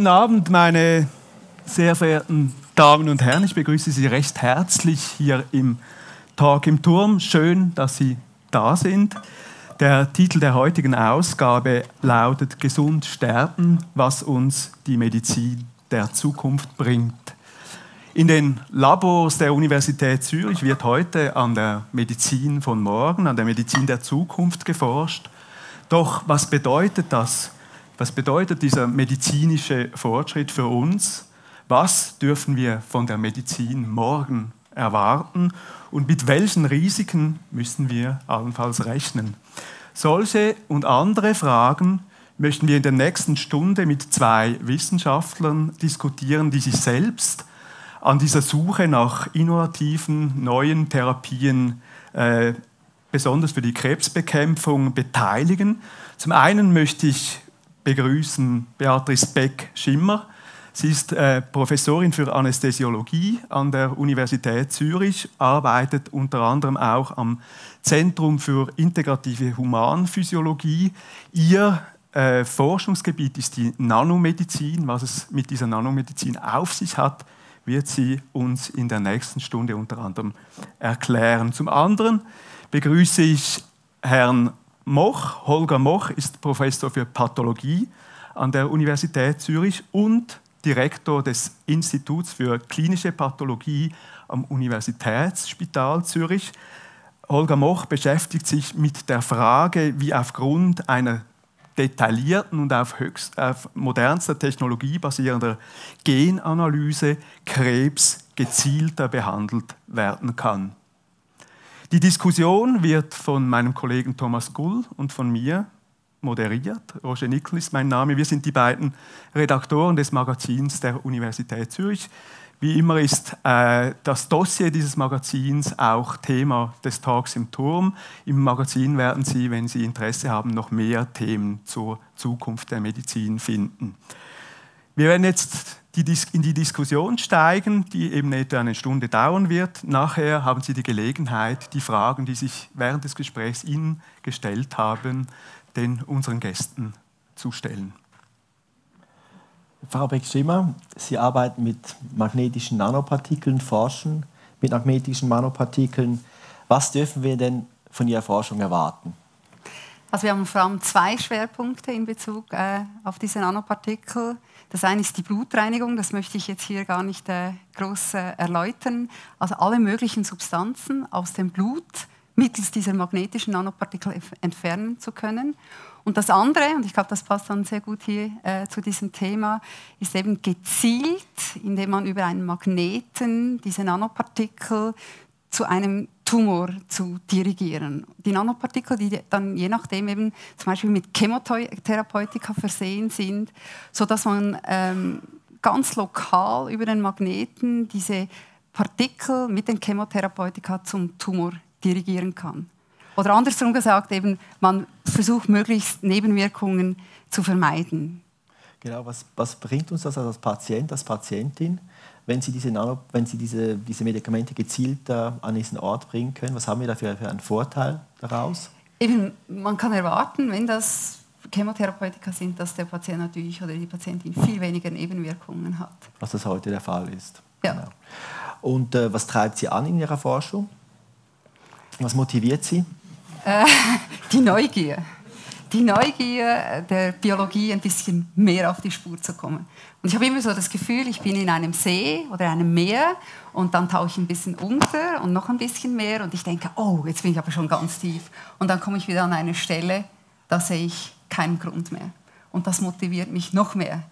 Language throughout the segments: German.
Guten Abend, meine sehr verehrten Damen und Herren. Ich begrüße Sie recht herzlich hier im Talk im Turm. Schön, dass Sie da sind. Der Titel der heutigen Ausgabe lautet Gesund sterben, was uns die Medizin der Zukunft bringt. In den Labors der Universität Zürich wird heute an der Medizin von morgen, an der Medizin der Zukunft geforscht. Doch was bedeutet das? Was bedeutet dieser medizinische Fortschritt für uns? Was dürfen wir von der Medizin morgen erwarten? Und mit welchen Risiken müssen wir allenfalls rechnen? Solche und andere Fragen möchten wir in der nächsten Stunde mit zwei Wissenschaftlern diskutieren, die sich selbst an dieser Suche nach innovativen, neuen Therapien, äh, besonders für die Krebsbekämpfung, beteiligen. Zum einen möchte ich begrüßen Beatrice Beck-Schimmer. Sie ist äh, Professorin für Anästhesiologie an der Universität Zürich, arbeitet unter anderem auch am Zentrum für integrative Humanphysiologie. Ihr äh, Forschungsgebiet ist die Nanomedizin. Was es mit dieser Nanomedizin auf sich hat, wird sie uns in der nächsten Stunde unter anderem erklären. Zum anderen begrüße ich Herrn Moch. Holger Moch ist Professor für Pathologie an der Universität Zürich und Direktor des Instituts für klinische Pathologie am Universitätsspital Zürich. Holger Moch beschäftigt sich mit der Frage, wie aufgrund einer detaillierten und auf, höchst, auf modernster Technologie basierender Genanalyse Krebs gezielter behandelt werden kann. Die Diskussion wird von meinem Kollegen Thomas Gull und von mir moderiert. Roger Nickel ist mein Name. Wir sind die beiden Redaktoren des Magazins der Universität Zürich. Wie immer ist äh, das Dossier dieses Magazins auch Thema des Talks im Turm. Im Magazin werden Sie, wenn Sie Interesse haben, noch mehr Themen zur Zukunft der Medizin finden. Wir werden jetzt in die Diskussion steigen, die eben etwa eine Stunde dauern wird. Nachher haben Sie die Gelegenheit, die Fragen, die sich während des Gesprächs Ihnen gestellt haben, den unseren Gästen zu stellen. Frau Beck-Schimmer, Sie arbeiten mit magnetischen Nanopartikeln, forschen mit magnetischen Nanopartikeln. Was dürfen wir denn von Ihrer Forschung erwarten? Also wir haben vor allem zwei Schwerpunkte in Bezug äh, auf diese Nanopartikel. Das eine ist die Blutreinigung, das möchte ich jetzt hier gar nicht äh, groß äh, erläutern. Also alle möglichen Substanzen aus dem Blut mittels dieser magnetischen Nanopartikel entfernen zu können. Und das andere, und ich glaube, das passt dann sehr gut hier äh, zu diesem Thema, ist eben gezielt, indem man über einen Magneten diese Nanopartikel zu einem Tumor zu dirigieren. Die Nanopartikel, die dann je nachdem eben zum Beispiel mit Chemotherapeutika versehen sind, sodass man ähm, ganz lokal über den Magneten diese Partikel mit den Chemotherapeutika zum Tumor dirigieren kann. Oder andersrum gesagt, eben, man versucht möglichst Nebenwirkungen zu vermeiden. Genau, was, was bringt uns das als Patient, als Patientin? Wenn Sie diese, Nano, wenn Sie diese, diese Medikamente gezielt äh, an diesen Ort bringen können? Was haben wir dafür für einen Vorteil daraus? Eben, man kann erwarten, wenn das Chemotherapeutika sind, dass der Patient natürlich oder die Patientin viel weniger Nebenwirkungen hat. Was das heute der Fall ist. Ja. Genau. Und äh, was treibt Sie an in Ihrer Forschung? Was motiviert Sie? Äh, die Neugier die Neugier der Biologie ein bisschen mehr auf die Spur zu kommen. Und ich habe immer so das Gefühl, ich bin in einem See oder einem Meer und dann tauche ich ein bisschen unter und noch ein bisschen mehr und ich denke, oh, jetzt bin ich aber schon ganz tief. Und dann komme ich wieder an eine Stelle, da sehe ich keinen Grund mehr. Und das motiviert mich noch mehr,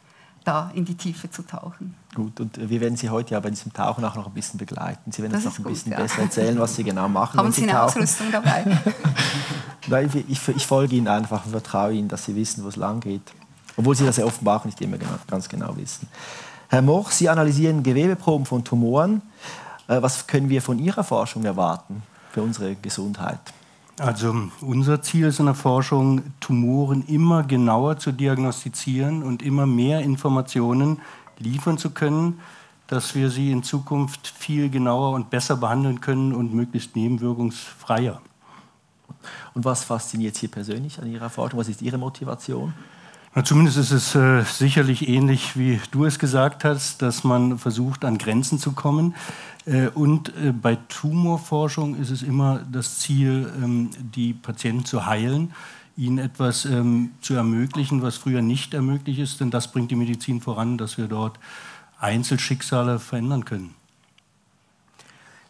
da in die Tiefe zu tauchen. Gut, und wir werden Sie heute ja bei diesem Tauchen auch noch ein bisschen begleiten. Sie werden uns noch ein gut, bisschen ja. besser erzählen, was Sie genau machen. Haben Sie eine tauchen. Ausrüstung dabei? Nein, ich, ich, ich, folge Ihnen einfach und vertraue Ihnen, dass Sie wissen, wo es lang geht. Obwohl Sie das ja offenbar auch nicht immer genau, ganz genau wissen. Herr Moch, Sie analysieren Gewebeproben von Tumoren. Äh, was können wir von Ihrer Forschung erwarten für unsere Gesundheit? Also unser Ziel ist in der Forschung, Tumoren immer genauer zu diagnostizieren und immer mehr Informationen liefern zu können, dass wir sie in Zukunft viel genauer und besser behandeln können und möglichst nebenwirkungsfreier. Und was fasziniert Sie persönlich an Ihrer Forschung? Was ist Ihre Motivation? Na, zumindest ist es äh, sicherlich ähnlich, wie du es gesagt hast, dass man versucht, an Grenzen zu kommen. Äh, und äh, bei Tumorforschung ist es immer das Ziel, ähm, die Patienten zu heilen, ihnen etwas ähm, zu ermöglichen, was früher nicht ermöglicht ist. Denn das bringt die Medizin voran, dass wir dort Einzelschicksale verändern können.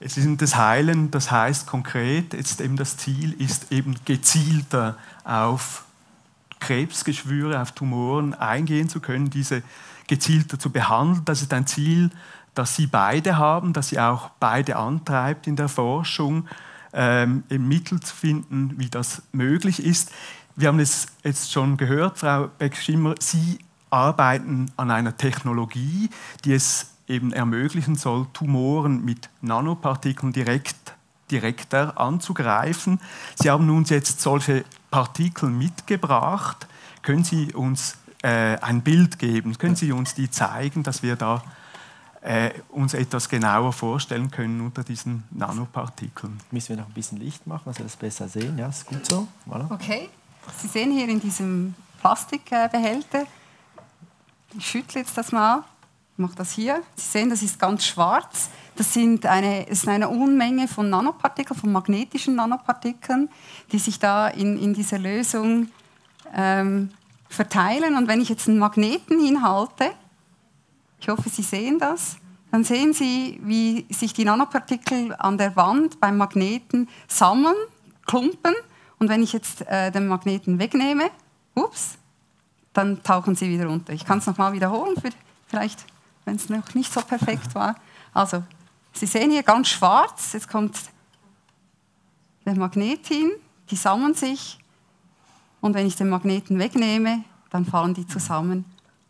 Es ist das Heilen, das heißt konkret, jetzt eben das Ziel ist eben gezielter auf Krebsgeschwüre, auf Tumoren eingehen zu können, diese gezielter zu behandeln. Das ist ein Ziel, das Sie beide haben, das Sie auch beide antreibt in der Forschung, ähm, Mittel zu finden, wie das möglich ist. Wir haben es jetzt schon gehört, Frau Beck-Schimmer, Sie arbeiten an einer Technologie, die es eben ermöglichen soll, Tumoren mit Nanopartikeln direkt, direkter anzugreifen. Sie haben uns jetzt solche Partikel mitgebracht. Können Sie uns äh, ein Bild geben? Können Sie uns die zeigen, dass wir da äh, uns etwas genauer vorstellen können unter diesen Nanopartikeln? Müssen wir noch ein bisschen Licht machen, dass wir das besser sehen? Ja, ist gut so. Voilà. Okay. Sie sehen hier in diesem Plastikbehälter, ich schüttle jetzt das mal, ich mache das hier. Sie sehen, das ist ganz schwarz. Das, sind eine, das ist eine Unmenge von Nanopartikeln, von magnetischen Nanopartikeln, die sich da in, in dieser Lösung ähm, verteilen. Und wenn ich jetzt einen Magneten hinhalte, ich hoffe, Sie sehen das, dann sehen Sie, wie sich die Nanopartikel an der Wand beim Magneten sammeln, klumpen. Und wenn ich jetzt äh, den Magneten wegnehme, ups, dann tauchen sie wieder runter. Ich kann es nochmal wiederholen, für, vielleicht, wenn es noch nicht so perfekt war. Also, Sie sehen hier ganz schwarz, jetzt kommt der Magnet hin, die sammeln sich und wenn ich den Magneten wegnehme, dann fallen die zusammen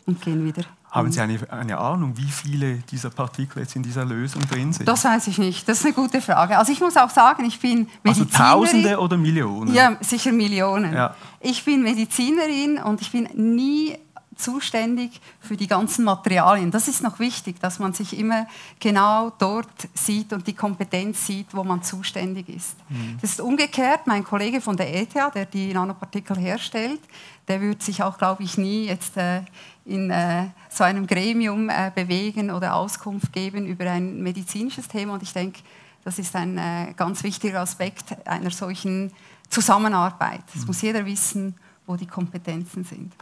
und gehen wieder. Haben Sie eine, eine Ahnung, wie viele dieser Partikel jetzt in dieser Lösung drin sind? Das weiß ich nicht. Das ist eine gute Frage. Also ich muss auch sagen, ich bin also Medizinerin. Also Tausende oder Millionen? Ja, sicher Millionen. Ja. Ich bin Medizinerin und ich bin nie zuständig für die ganzen Materialien. Das ist noch wichtig, dass man sich immer genau dort sieht und die Kompetenz sieht, wo man zuständig ist. Mhm. Das ist umgekehrt. Mein Kollege von der ETH, der die Nanopartikel herstellt, der würde sich auch, glaube ich, nie jetzt äh, in äh, so einem Gremium äh, bewegen oder Auskunft geben über ein medizinisches Thema. Und ich denke, das ist ein äh, ganz wichtiger Aspekt einer solchen Zusammenarbeit. Es mhm. muss jeder wissen, wo die Kompetenzen sind.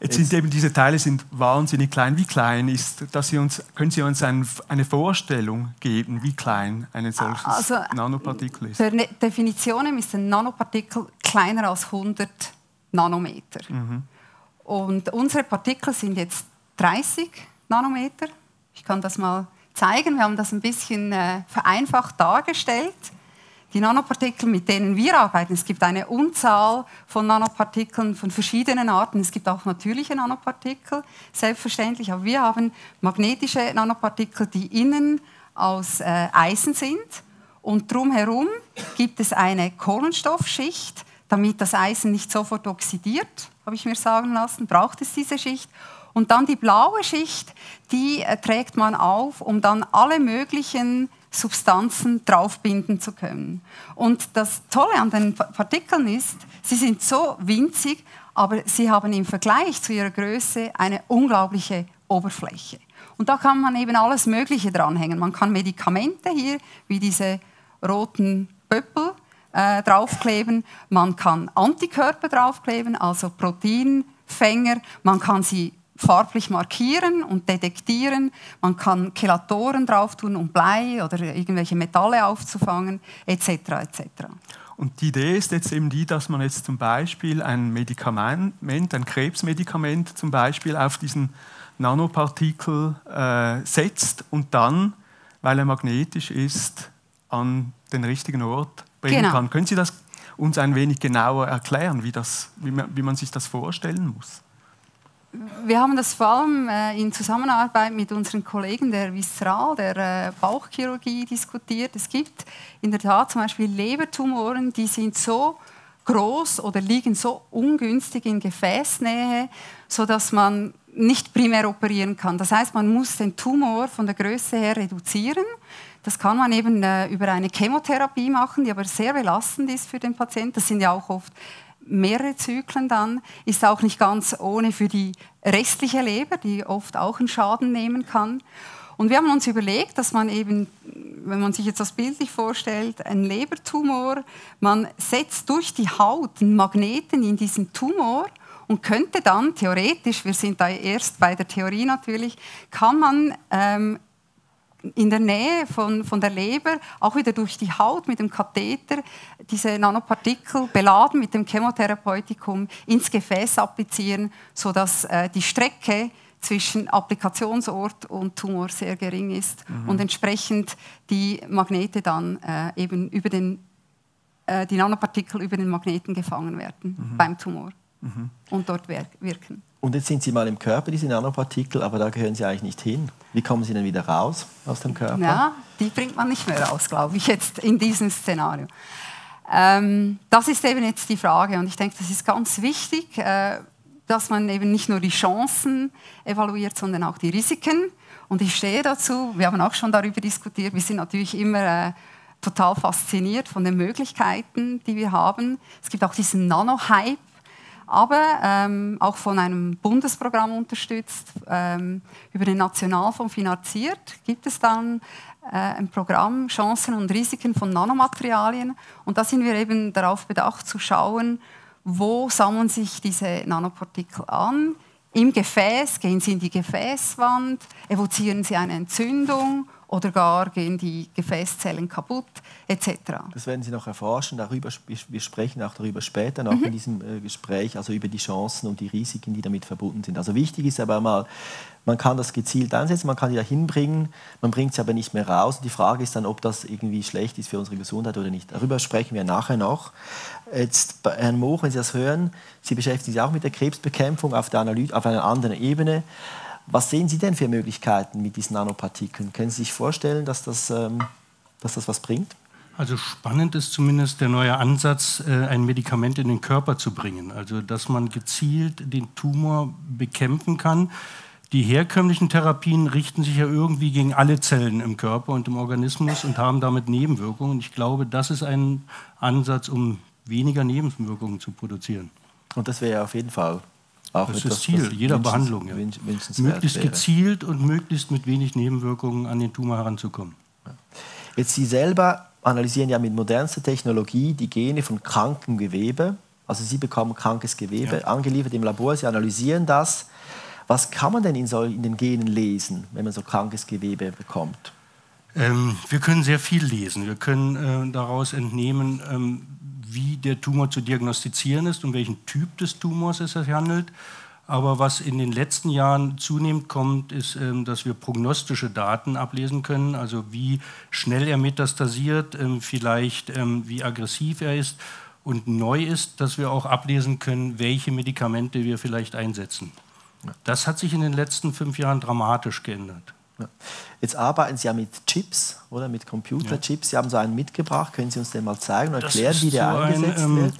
Jetzt sind eben diese Teile sind wahnsinnig klein. Wie klein ist, dass Sie uns, können Sie uns ein, eine Vorstellung geben, wie klein ein solches also, Nanopartikel ist? Per Definition ist ein Nanopartikel kleiner als 100 Nanometer. Mhm. Und unsere Partikel sind jetzt 30 Nanometer. Ich kann das mal zeigen. Wir haben das ein bisschen äh, vereinfacht dargestellt die Nanopartikel, mit denen wir arbeiten, es gibt eine Unzahl von Nanopartikeln von verschiedenen Arten. Es gibt auch natürliche Nanopartikel, selbstverständlich. Aber wir haben magnetische Nanopartikel, die innen aus äh, Eisen sind. Und drumherum gibt es eine Kohlenstoffschicht, damit das Eisen nicht sofort oxidiert, habe ich mir sagen lassen, braucht es diese Schicht. Und dann die blaue Schicht, die äh, trägt man auf, um dann alle möglichen Substanzen draufbinden zu können. Und das Tolle an den Partikeln ist, sie sind so winzig, aber sie haben im Vergleich zu ihrer Größe eine unglaubliche Oberfläche. Und da kann man eben alles Mögliche dranhängen. Man kann Medikamente hier, wie diese roten Pöppel, äh, draufkleben. Man kann Antikörper draufkleben, also Proteinfänger. Man kann sie farblich markieren und detektieren. Man kann Kelatoren drauf tun, um Blei oder irgendwelche Metalle aufzufangen, etc. etc. Und die Idee ist jetzt eben die, dass man jetzt zum Beispiel ein Medikament, ein Krebsmedikament zum Beispiel auf diesen Nanopartikel äh, setzt und dann, weil er magnetisch ist, an den richtigen Ort bringen genau. kann. Können Sie das uns ein wenig genauer erklären, wie, das, wie, man, wie man sich das vorstellen muss? Wir haben das vor allem äh, in Zusammenarbeit mit unseren Kollegen der Visceral, der äh, Bauchchirurgie diskutiert. Es gibt in der Tat zum Beispiel Lebertumoren, die sind so groß oder liegen so ungünstig in Gefäßnähe, sodass man nicht primär operieren kann. Das heißt, man muss den Tumor von der Größe her reduzieren. Das kann man eben äh, über eine Chemotherapie machen, die aber sehr belastend ist für den Patienten. Das sind ja auch oft mehrere Zyklen dann, ist auch nicht ganz ohne für die restliche Leber, die oft auch einen Schaden nehmen kann. Und wir haben uns überlegt, dass man eben, wenn man sich jetzt das bildlich vorstellt, ein Lebertumor, man setzt durch die Haut einen Magneten in diesen Tumor und könnte dann theoretisch, wir sind da erst bei der Theorie natürlich, kann man ähm, in der Nähe von, von der Leber, auch wieder durch die Haut mit dem Katheter, diese Nanopartikel beladen mit dem Chemotherapeutikum ins Gefäß applizieren, sodass äh, die Strecke zwischen Applikationsort und Tumor sehr gering ist mhm. und entsprechend die Magnete dann äh, eben über den, äh, die Nanopartikel über den Magneten gefangen werden mhm. beim Tumor mhm. und dort wirken. Und jetzt sind Sie mal im Körper, diese Nanopartikel, aber da gehören Sie eigentlich nicht hin. Wie kommen Sie denn wieder raus aus dem Körper? Ja, die bringt man nicht mehr raus, glaube ich, jetzt in diesem Szenario. Ähm, das ist eben jetzt die Frage und ich denke, das ist ganz wichtig, äh, dass man eben nicht nur die Chancen evaluiert, sondern auch die Risiken. Und ich stehe dazu, wir haben auch schon darüber diskutiert, wir sind natürlich immer äh, total fasziniert von den Möglichkeiten, die wir haben. Es gibt auch diesen Nano-Hype, aber ähm, auch von einem Bundesprogramm unterstützt, ähm, über den Nationalfonds finanziert, gibt es dann äh, ein Programm Chancen und Risiken von Nanomaterialien. Und da sind wir eben darauf bedacht zu schauen, wo sammeln sich diese Nanopartikel an. Im Gefäß gehen sie in die Gefäßwand, evozieren sie eine Entzündung oder gar gehen die Gefäßzellen kaputt etc. Das werden Sie noch erforschen. Darüber, wir sprechen auch darüber später noch mhm. in diesem äh, Gespräch, also über die Chancen und die Risiken, die damit verbunden sind. Also wichtig ist aber mal, man kann das gezielt einsetzen, man kann die da hinbringen, man bringt sie aber nicht mehr raus. Die Frage ist dann, ob das irgendwie schlecht ist für unsere Gesundheit oder nicht. Darüber sprechen wir nachher noch. Jetzt, Herrn Moch, wenn Sie das hören, Sie beschäftigen sich auch mit der Krebsbekämpfung auf, der Analyse, auf einer anderen Ebene. Was sehen Sie denn für Möglichkeiten mit diesen Nanopartikeln? Können Sie sich vorstellen, dass das, ähm, dass das was bringt? Also spannend ist zumindest der neue Ansatz, äh, ein Medikament in den Körper zu bringen. Also dass man gezielt den Tumor bekämpfen kann. Die herkömmlichen Therapien richten sich ja irgendwie gegen alle Zellen im Körper und im Organismus und haben damit Nebenwirkungen. Ich glaube, das ist ein Ansatz, um weniger Nebenwirkungen zu produzieren. Und das wäre ja auf jeden Fall auch das ist das Ziel jeder Behandlung. Ja. Möglichst gezielt und möglichst mit wenig Nebenwirkungen an den Tumor heranzukommen. Jetzt Sie selber analysieren ja mit modernster Technologie die Gene von krankem Gewebe. Also Sie bekommen krankes Gewebe ja. angeliefert im Labor, Sie analysieren das. Was kann man denn in, so, in den Genen lesen, wenn man so krankes Gewebe bekommt? Ähm, wir können sehr viel lesen. Wir können äh, daraus entnehmen, ähm, wie der Tumor zu diagnostizieren ist, um welchen Typ des Tumors es sich handelt. Aber was in den letzten Jahren zunehmend kommt, ist, ähm, dass wir prognostische Daten ablesen können, also wie schnell er metastasiert, ähm, vielleicht ähm, wie aggressiv er ist. Und neu ist, dass wir auch ablesen können, welche Medikamente wir vielleicht einsetzen. Das hat sich in den letzten fünf Jahren dramatisch geändert. Jetzt arbeiten Sie ja mit Chips, oder mit Computerchips. Sie haben so einen mitgebracht. Können Sie uns den mal zeigen und erklären, wie der so eingesetzt ein, ähm, wird?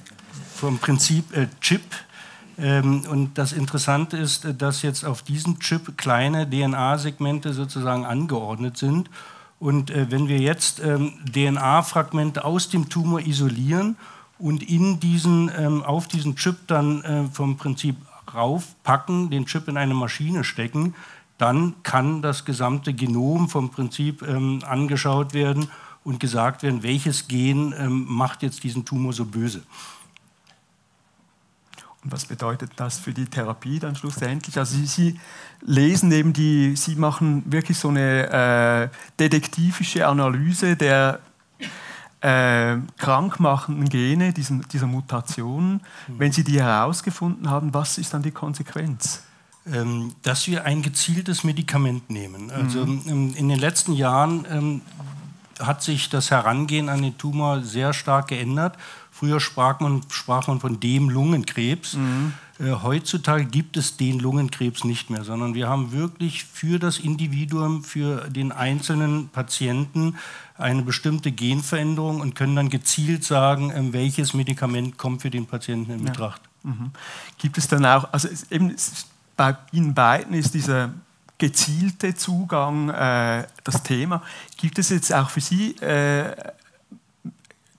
Vom Prinzip äh, Chip. Ähm, und das Interessante ist, äh, dass jetzt auf diesem Chip kleine DNA-Segmente sozusagen angeordnet sind. Und äh, wenn wir jetzt ähm, DNA-Fragmente aus dem Tumor isolieren und in diesen, ähm, auf diesen Chip dann äh, vom Prinzip raufpacken, den Chip in eine Maschine stecken, dann kann das gesamte Genom vom Prinzip ähm, angeschaut werden und gesagt werden, welches Gen ähm, macht jetzt diesen Tumor so böse. Und was bedeutet das für die Therapie dann schlussendlich? Also Sie, Sie lesen eben die, Sie machen wirklich so eine äh, detektivische Analyse der äh, krankmachenden Gene, diesen, dieser Mutationen. Mhm. Wenn Sie die herausgefunden haben, was ist dann die Konsequenz? Ähm, dass wir ein gezieltes Medikament nehmen. Also mhm. Ähm, in den letzten Jahren ähm, hat sich das Herangehen an den Tumor sehr stark geändert. Früher sprach man, sprach man von dem Lungenkrebs. Mhm. Äh, heutzutage gibt es den Lungenkrebs nicht mehr, sondern wir haben wirklich für das Individuum, für den einzelnen Patienten eine bestimmte Genveränderung und können dann gezielt sagen, welches Medikament kommt für den Patienten in Betracht. Ja. Mhm. Gibt es dann auch, also eben bei Ihnen beiden ist dieser gezielte Zugang äh, das Thema. Gibt es jetzt auch für Sie äh,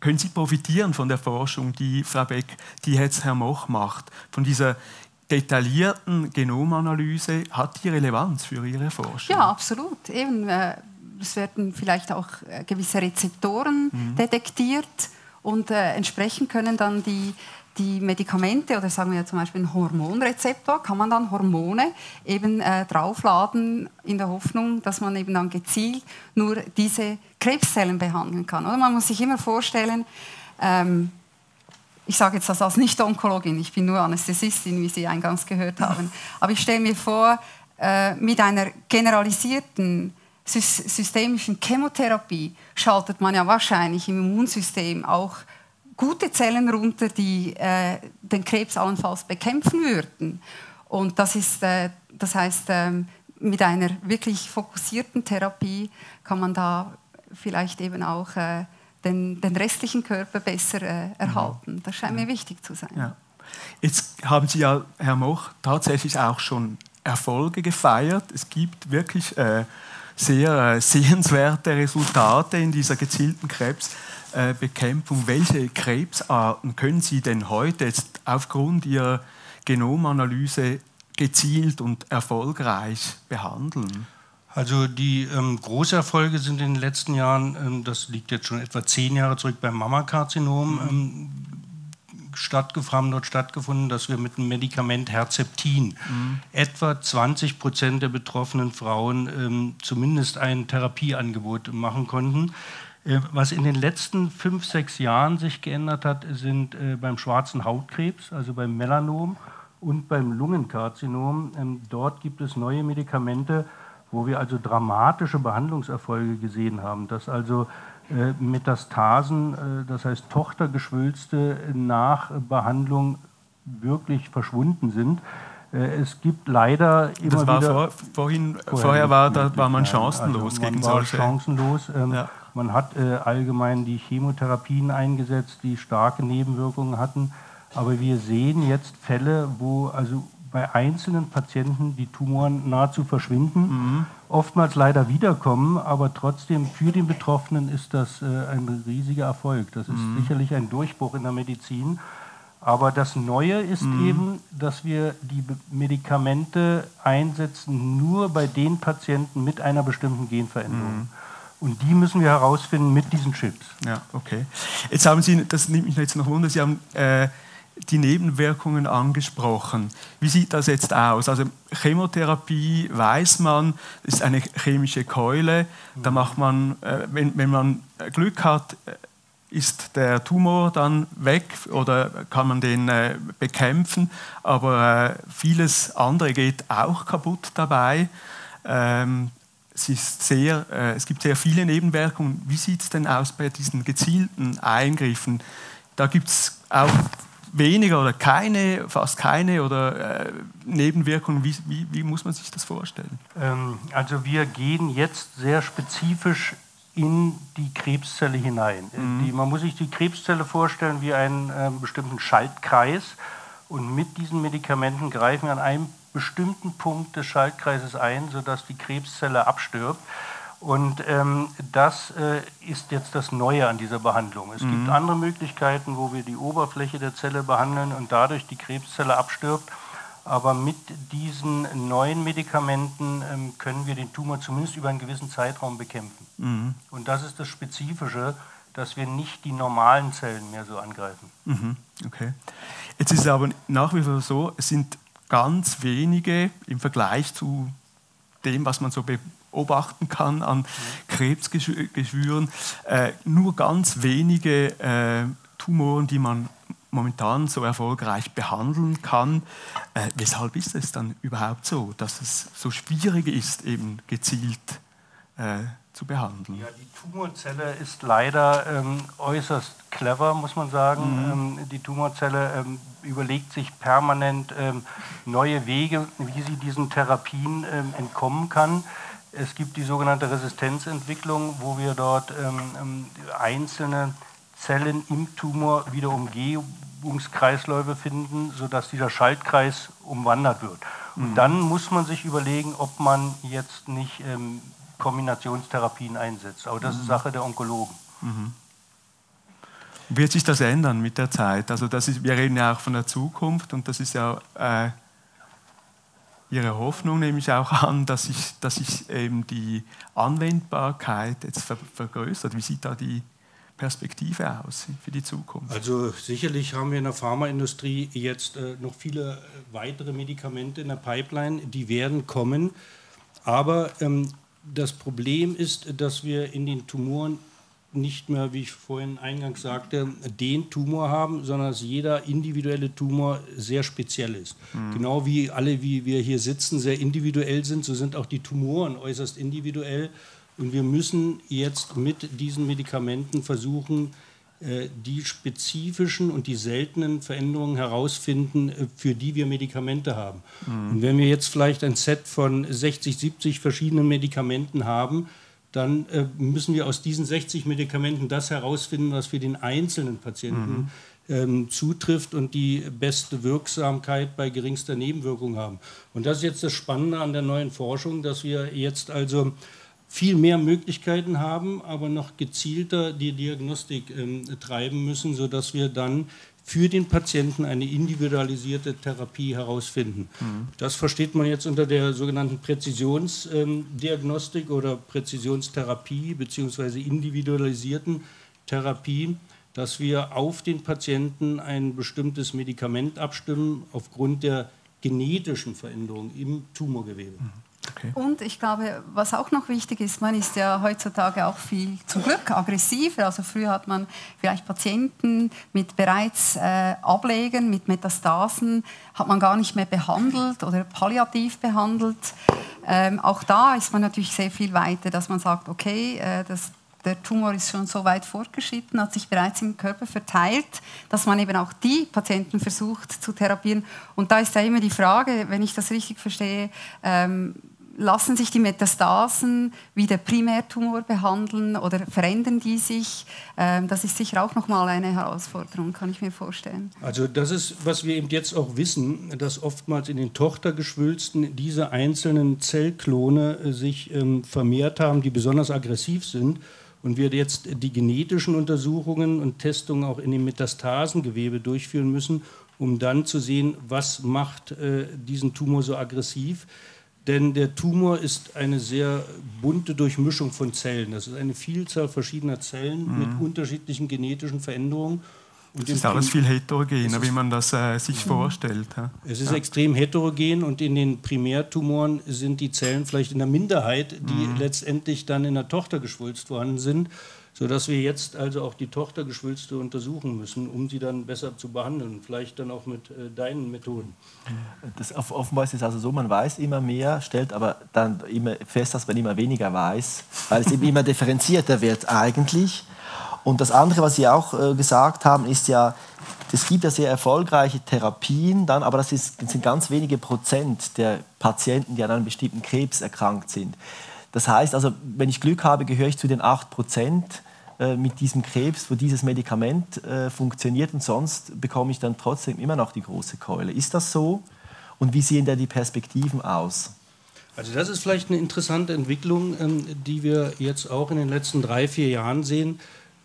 können Sie profitieren von der Forschung, die Frau Beck, die jetzt Herr Moch macht, von dieser detaillierten Genomanalyse? Hat die Relevanz für Ihre Forschung? Ja, absolut. Eben, äh, es werden vielleicht auch äh, gewisse Rezeptoren mhm. detektiert und äh, entsprechend können dann die die Medikamente oder sagen wir zum Beispiel ein Hormonrezeptor, kann man dann Hormone eben äh, draufladen in der Hoffnung, dass man eben dann gezielt nur diese Krebszellen behandeln kann. Oder man muss sich immer vorstellen, ähm, ich sage jetzt das als Nicht-Onkologin, ich bin nur Anästhesistin, wie Sie eingangs gehört haben, aber ich stelle mir vor, äh, mit einer generalisierten systemischen Chemotherapie schaltet man ja wahrscheinlich im Immunsystem auch gute Zellen runter, die äh, den Krebs allenfalls bekämpfen würden. Und das, ist, äh, das heißt, ähm, mit einer wirklich fokussierten Therapie kann man da vielleicht eben auch äh, den, den, restlichen Körper besser äh, erhalten. Das scheint mir wichtig zu sein. Ja. Jetzt haben Sie ja, Herr Moch, tatsächlich auch schon Erfolge gefeiert. Es gibt wirklich äh, sehr äh, sehenswerte Resultate in dieser gezielten Krebs. Bekämpfung. Welche Krebsarten können Sie denn heute jetzt aufgrund Ihrer Genomanalyse gezielt und erfolgreich behandeln? Also die ähm, Großerfolge sind in den letzten Jahren, ähm, das liegt jetzt schon etwa zehn Jahre zurück beim Mammakarzinom, ähm, stattgefunden, dort stattgefunden, dass wir mit dem Medikament Herzeptin mhm. etwa 20 Prozent der betroffenen Frauen ähm, zumindest ein Therapieangebot machen konnten. Äh, was in den letzten fünf, sechs Jahren sich geändert hat, sind äh, beim schwarzen Hautkrebs, also beim Melanom und beim Lungenkarzinom. Ähm, dort gibt es neue Medikamente, wo wir also dramatische Behandlungserfolge gesehen haben, dass also äh, Metastasen, das heißt Tochtergeschwülste nach Behandlung wirklich verschwunden sind. Es gibt leider immer das war wieder vor, vorhin, vorher, vorher war, da war man chancenlos also man gegen war solche. chancenlos. Ähm, ja. Man hat äh, allgemein die Chemotherapien eingesetzt, die starke Nebenwirkungen hatten. Aber wir sehen jetzt Fälle, wo also bei einzelnen Patienten die Tumoren nahezu verschwinden, mhm. oftmals leider wiederkommen, aber trotzdem für den Betroffenen ist das äh, ein riesiger Erfolg. Das ist mhm. sicherlich ein Durchbruch in der Medizin. Aber das Neue ist mhm. eben, dass wir die Medikamente einsetzen nur bei den Patienten mit einer bestimmten Genveränderung. Mhm. Und die müssen wir herausfinden mit diesen Chips. Ja, okay. Jetzt haben Sie, das nimmt mich jetzt noch wunder, Sie haben äh, die Nebenwirkungen angesprochen. Wie sieht das jetzt aus? Also Chemotherapie weiß man, ist eine chemische Keule. Da mhm. macht man, äh, wenn, wenn man Glück hat, äh, ist der Tumor dann weg oder kann man den äh, bekämpfen. Aber äh, vieles andere geht auch kaputt dabei. Ähm, es, ist sehr, äh, es gibt sehr viele Nebenwirkungen. Wie sieht es denn aus bei diesen gezielten Eingriffen? Da gibt es auch weniger oder keine, fast keine oder äh, Nebenwirkungen. Wie, wie, wie, muss man sich das vorstellen? Ähm, also wir gehen jetzt sehr spezifisch in die Krebszelle hinein. Mhm. Die, man muss sich die Krebszelle vorstellen wie einen äh, bestimmten Schaltkreis und mit diesen Medikamenten greifen wir an einem bestimmten Punkt des Schaltkreises ein, sodass die Krebszelle abstirbt. Und ähm, das äh, ist jetzt das Neue an dieser Behandlung. Es mhm. gibt andere Möglichkeiten, wo wir die Oberfläche der Zelle behandeln und dadurch die Krebszelle abstirbt. Aber mit diesen neuen Medikamenten ähm, können wir den Tumor zumindest über einen gewissen Zeitraum bekämpfen. Mhm. Und das ist das Spezifische, dass wir nicht die normalen Zellen mehr so angreifen. Mhm. Okay. Jetzt ist es aber nach wie vor so, es sind ganz wenige im Vergleich zu dem, was man so beobachten kann an Krebsgeschwüren, äh, nur ganz wenige äh, Tumoren, die man momentan so erfolgreich behandeln kann. Äh, weshalb ist es dann überhaupt so, dass es so schwierig ist, eben gezielt äh, zu behandeln? Ja, die Tumorzelle ist leider ähm, äußerst clever, muss man sagen. Mhm. Ähm, die Tumorzelle ähm, überlegt sich permanent ähm, neue Wege, wie sie diesen Therapien ähm, entkommen kann. Es gibt die sogenannte Resistenzentwicklung, wo wir dort ähm, einzelne Zellen im Tumor wieder Umgebungskreisläufe finden, sodass dieser Schaltkreis umwandert wird. Und mhm. dann muss man sich überlegen, ob man jetzt nicht ähm, Kombinationstherapien einsetzt. Aber das mhm. ist Sache der Onkologen. Mhm. Wird sich das ändern mit der Zeit? Also das ist, wir reden ja auch von der Zukunft und das ist ja äh, Ihre Hoffnung, nehme ich auch an, dass sich dass ich eben die Anwendbarkeit jetzt vergrößert. Wie sieht da die Perspektive aus für die Zukunft? Also sicherlich haben wir in der Pharmaindustrie jetzt äh, noch viele äh, weitere Medikamente in der Pipeline, die werden kommen. Aber ähm, das Problem ist, dass wir in den Tumoren nicht mehr, wie ich vorhin eingangs sagte, den Tumor haben, sondern dass jeder individuelle Tumor sehr speziell ist. Mhm. Genau wie alle, wie wir hier sitzen, sehr individuell sind, so sind auch die Tumoren äußerst individuell. Und wir müssen jetzt mit diesen Medikamenten versuchen, äh, die spezifischen und die seltenen Veränderungen herausfinden, äh, für die wir Medikamente haben. Mhm. Und wenn wir jetzt vielleicht ein Set von 60, 70 verschiedenen Medikamenten haben, dann äh, müssen wir aus diesen 60 Medikamenten das herausfinden, was für den einzelnen Patienten mhm. ähm, zutrifft und die beste Wirksamkeit bei geringster Nebenwirkung haben. Und das ist jetzt das Spannende an der neuen Forschung, dass wir jetzt also viel mehr Möglichkeiten haben, aber noch gezielter die Diagnostik ähm, treiben müssen, sodass wir dann für den Patienten eine individualisierte Therapie herausfinden. Mhm. Das versteht man jetzt unter der sogenannten Präzisionsdiagnostik ähm, oder Präzisionstherapie bzw. individualisierten Therapie, dass wir auf den Patienten ein bestimmtes Medikament abstimmen aufgrund der genetischen Veränderung im Tumorgewebe. Mhm. Okay. Und ich glaube, was auch noch wichtig ist, man ist ja heutzutage auch viel zum Glück aggressiver. Also früher hat man vielleicht Patienten mit bereits äh, Ablegen, mit Metastasen, hat man gar nicht mehr behandelt oder palliativ behandelt. Ähm, auch da ist man natürlich sehr viel weiter, dass man sagt, okay, äh, das, der Tumor ist schon so weit fortgeschritten, hat sich bereits im Körper verteilt, dass man eben auch die Patienten versucht zu therapieren. Und da ist ja immer die Frage, wenn ich das richtig verstehe, ähm, lassen sich die Metastasen wie der Primärtumor behandeln oder verändern die sich? Ähm, das ist sicher auch nochmal eine Herausforderung, kann ich mir vorstellen. Also das ist, was wir eben jetzt auch wissen, dass oftmals in den Tochtergeschwülsten diese einzelnen Zellklone äh, sich ähm, vermehrt haben, die besonders aggressiv sind. Und wir jetzt die genetischen Untersuchungen und Testungen auch in dem Metastasengewebe durchführen müssen, um dann zu sehen, was macht äh, diesen Tumor so aggressiv denn der Tumor ist eine sehr bunte Durchmischung von Zellen. Das ist eine Vielzahl verschiedener Zellen mhm. mit unterschiedlichen genetischen Veränderungen. Und es ist alles viel heterogener, wie man das äh, sich mhm. vorstellt. Ja. Es ist ja. extrem heterogen und in den Primärtumoren sind die Zellen vielleicht in der Minderheit, die mhm. letztendlich dann in der Tochtergeschwulst vorhanden sind sodass wir jetzt also auch die Tochtergeschwülste untersuchen müssen, um sie dann besser zu behandeln, vielleicht dann auch mit äh, deinen Methoden. Das, offenbar ist es also so, man weiß immer mehr, stellt aber dann immer fest, dass man immer weniger weiß, weil es eben immer differenzierter wird eigentlich. Und das andere, was Sie auch äh, gesagt haben, ist ja, es gibt ja sehr erfolgreiche Therapien, dann, aber das, ist, das sind ganz wenige Prozent der Patienten, die an einem bestimmten Krebs erkrankt sind. Das heißt also, wenn ich Glück habe, gehöre ich zu den 8 Prozent äh, mit diesem Krebs, wo dieses Medikament äh, funktioniert und sonst bekomme ich dann trotzdem immer noch die große Keule. Ist das so? Und wie sehen da die Perspektiven aus? Also das ist vielleicht eine interessante Entwicklung, ähm, die wir jetzt auch in den letzten drei, vier Jahren sehen.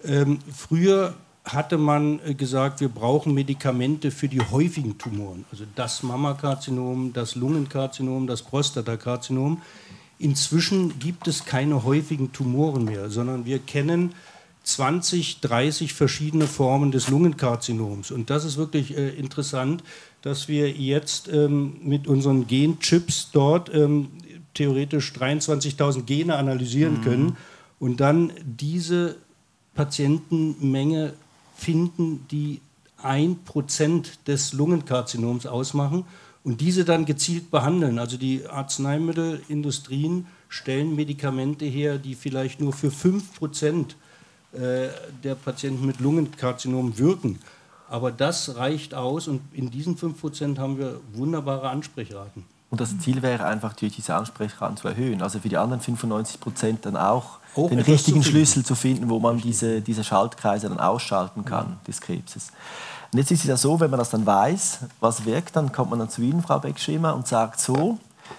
Ähm, früher hatte man äh, gesagt, wir brauchen Medikamente für die häufigen Tumoren, also das Mammakarzinom, das Lungenkarzinom, das Prostatakarzinom. Inzwischen gibt es keine häufigen Tumoren mehr, sondern wir kennen 20, 30 verschiedene Formen des Lungenkarzinoms. Und das ist wirklich äh, interessant, dass wir jetzt ähm, mit unseren Genchips dort ähm, theoretisch 23.000 Gene analysieren mhm. können und dann diese Patientenmenge finden, die ein Prozent des Lungenkarzinoms ausmachen und diese dann gezielt behandeln. Also die Arzneimittelindustrien stellen Medikamente her, die vielleicht nur für 5% äh, der Patienten mit Lungenkarzinom wirken. Aber das reicht aus und in diesen 5% haben wir wunderbare Ansprechraten. Und das Ziel wäre einfach, durch diese Ansprechraten zu erhöhen. Also für die anderen 95% dann auch, auch den richtigen zu Schlüssel zu finden, wo man diese, diese Schaltkreise dann ausschalten kann, ja. des Krebses. Und jetzt ist es ja so, wenn man das dann weiß, was wirkt, dann kommt man dann zu Ihnen, Frau Beckschimmer, und sagt so,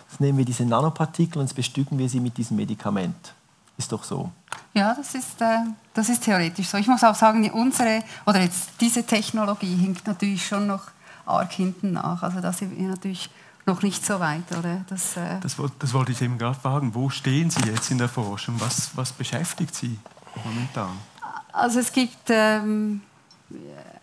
jetzt nehmen wir diese Nanopartikel und jetzt bestücken wir sie mit diesem Medikament. Ist doch so. Ja, das ist, äh, das ist theoretisch so. Ich muss auch sagen, unsere, oder jetzt diese Technologie hinkt natürlich schon noch arg hinten nach. Also da sind wir natürlich noch nicht so weit, oder? Das, äh das, das wollte ich eben gerade fragen. Wo stehen Sie jetzt in der Forschung? Was, was beschäftigt Sie momentan? Also es gibt ähm,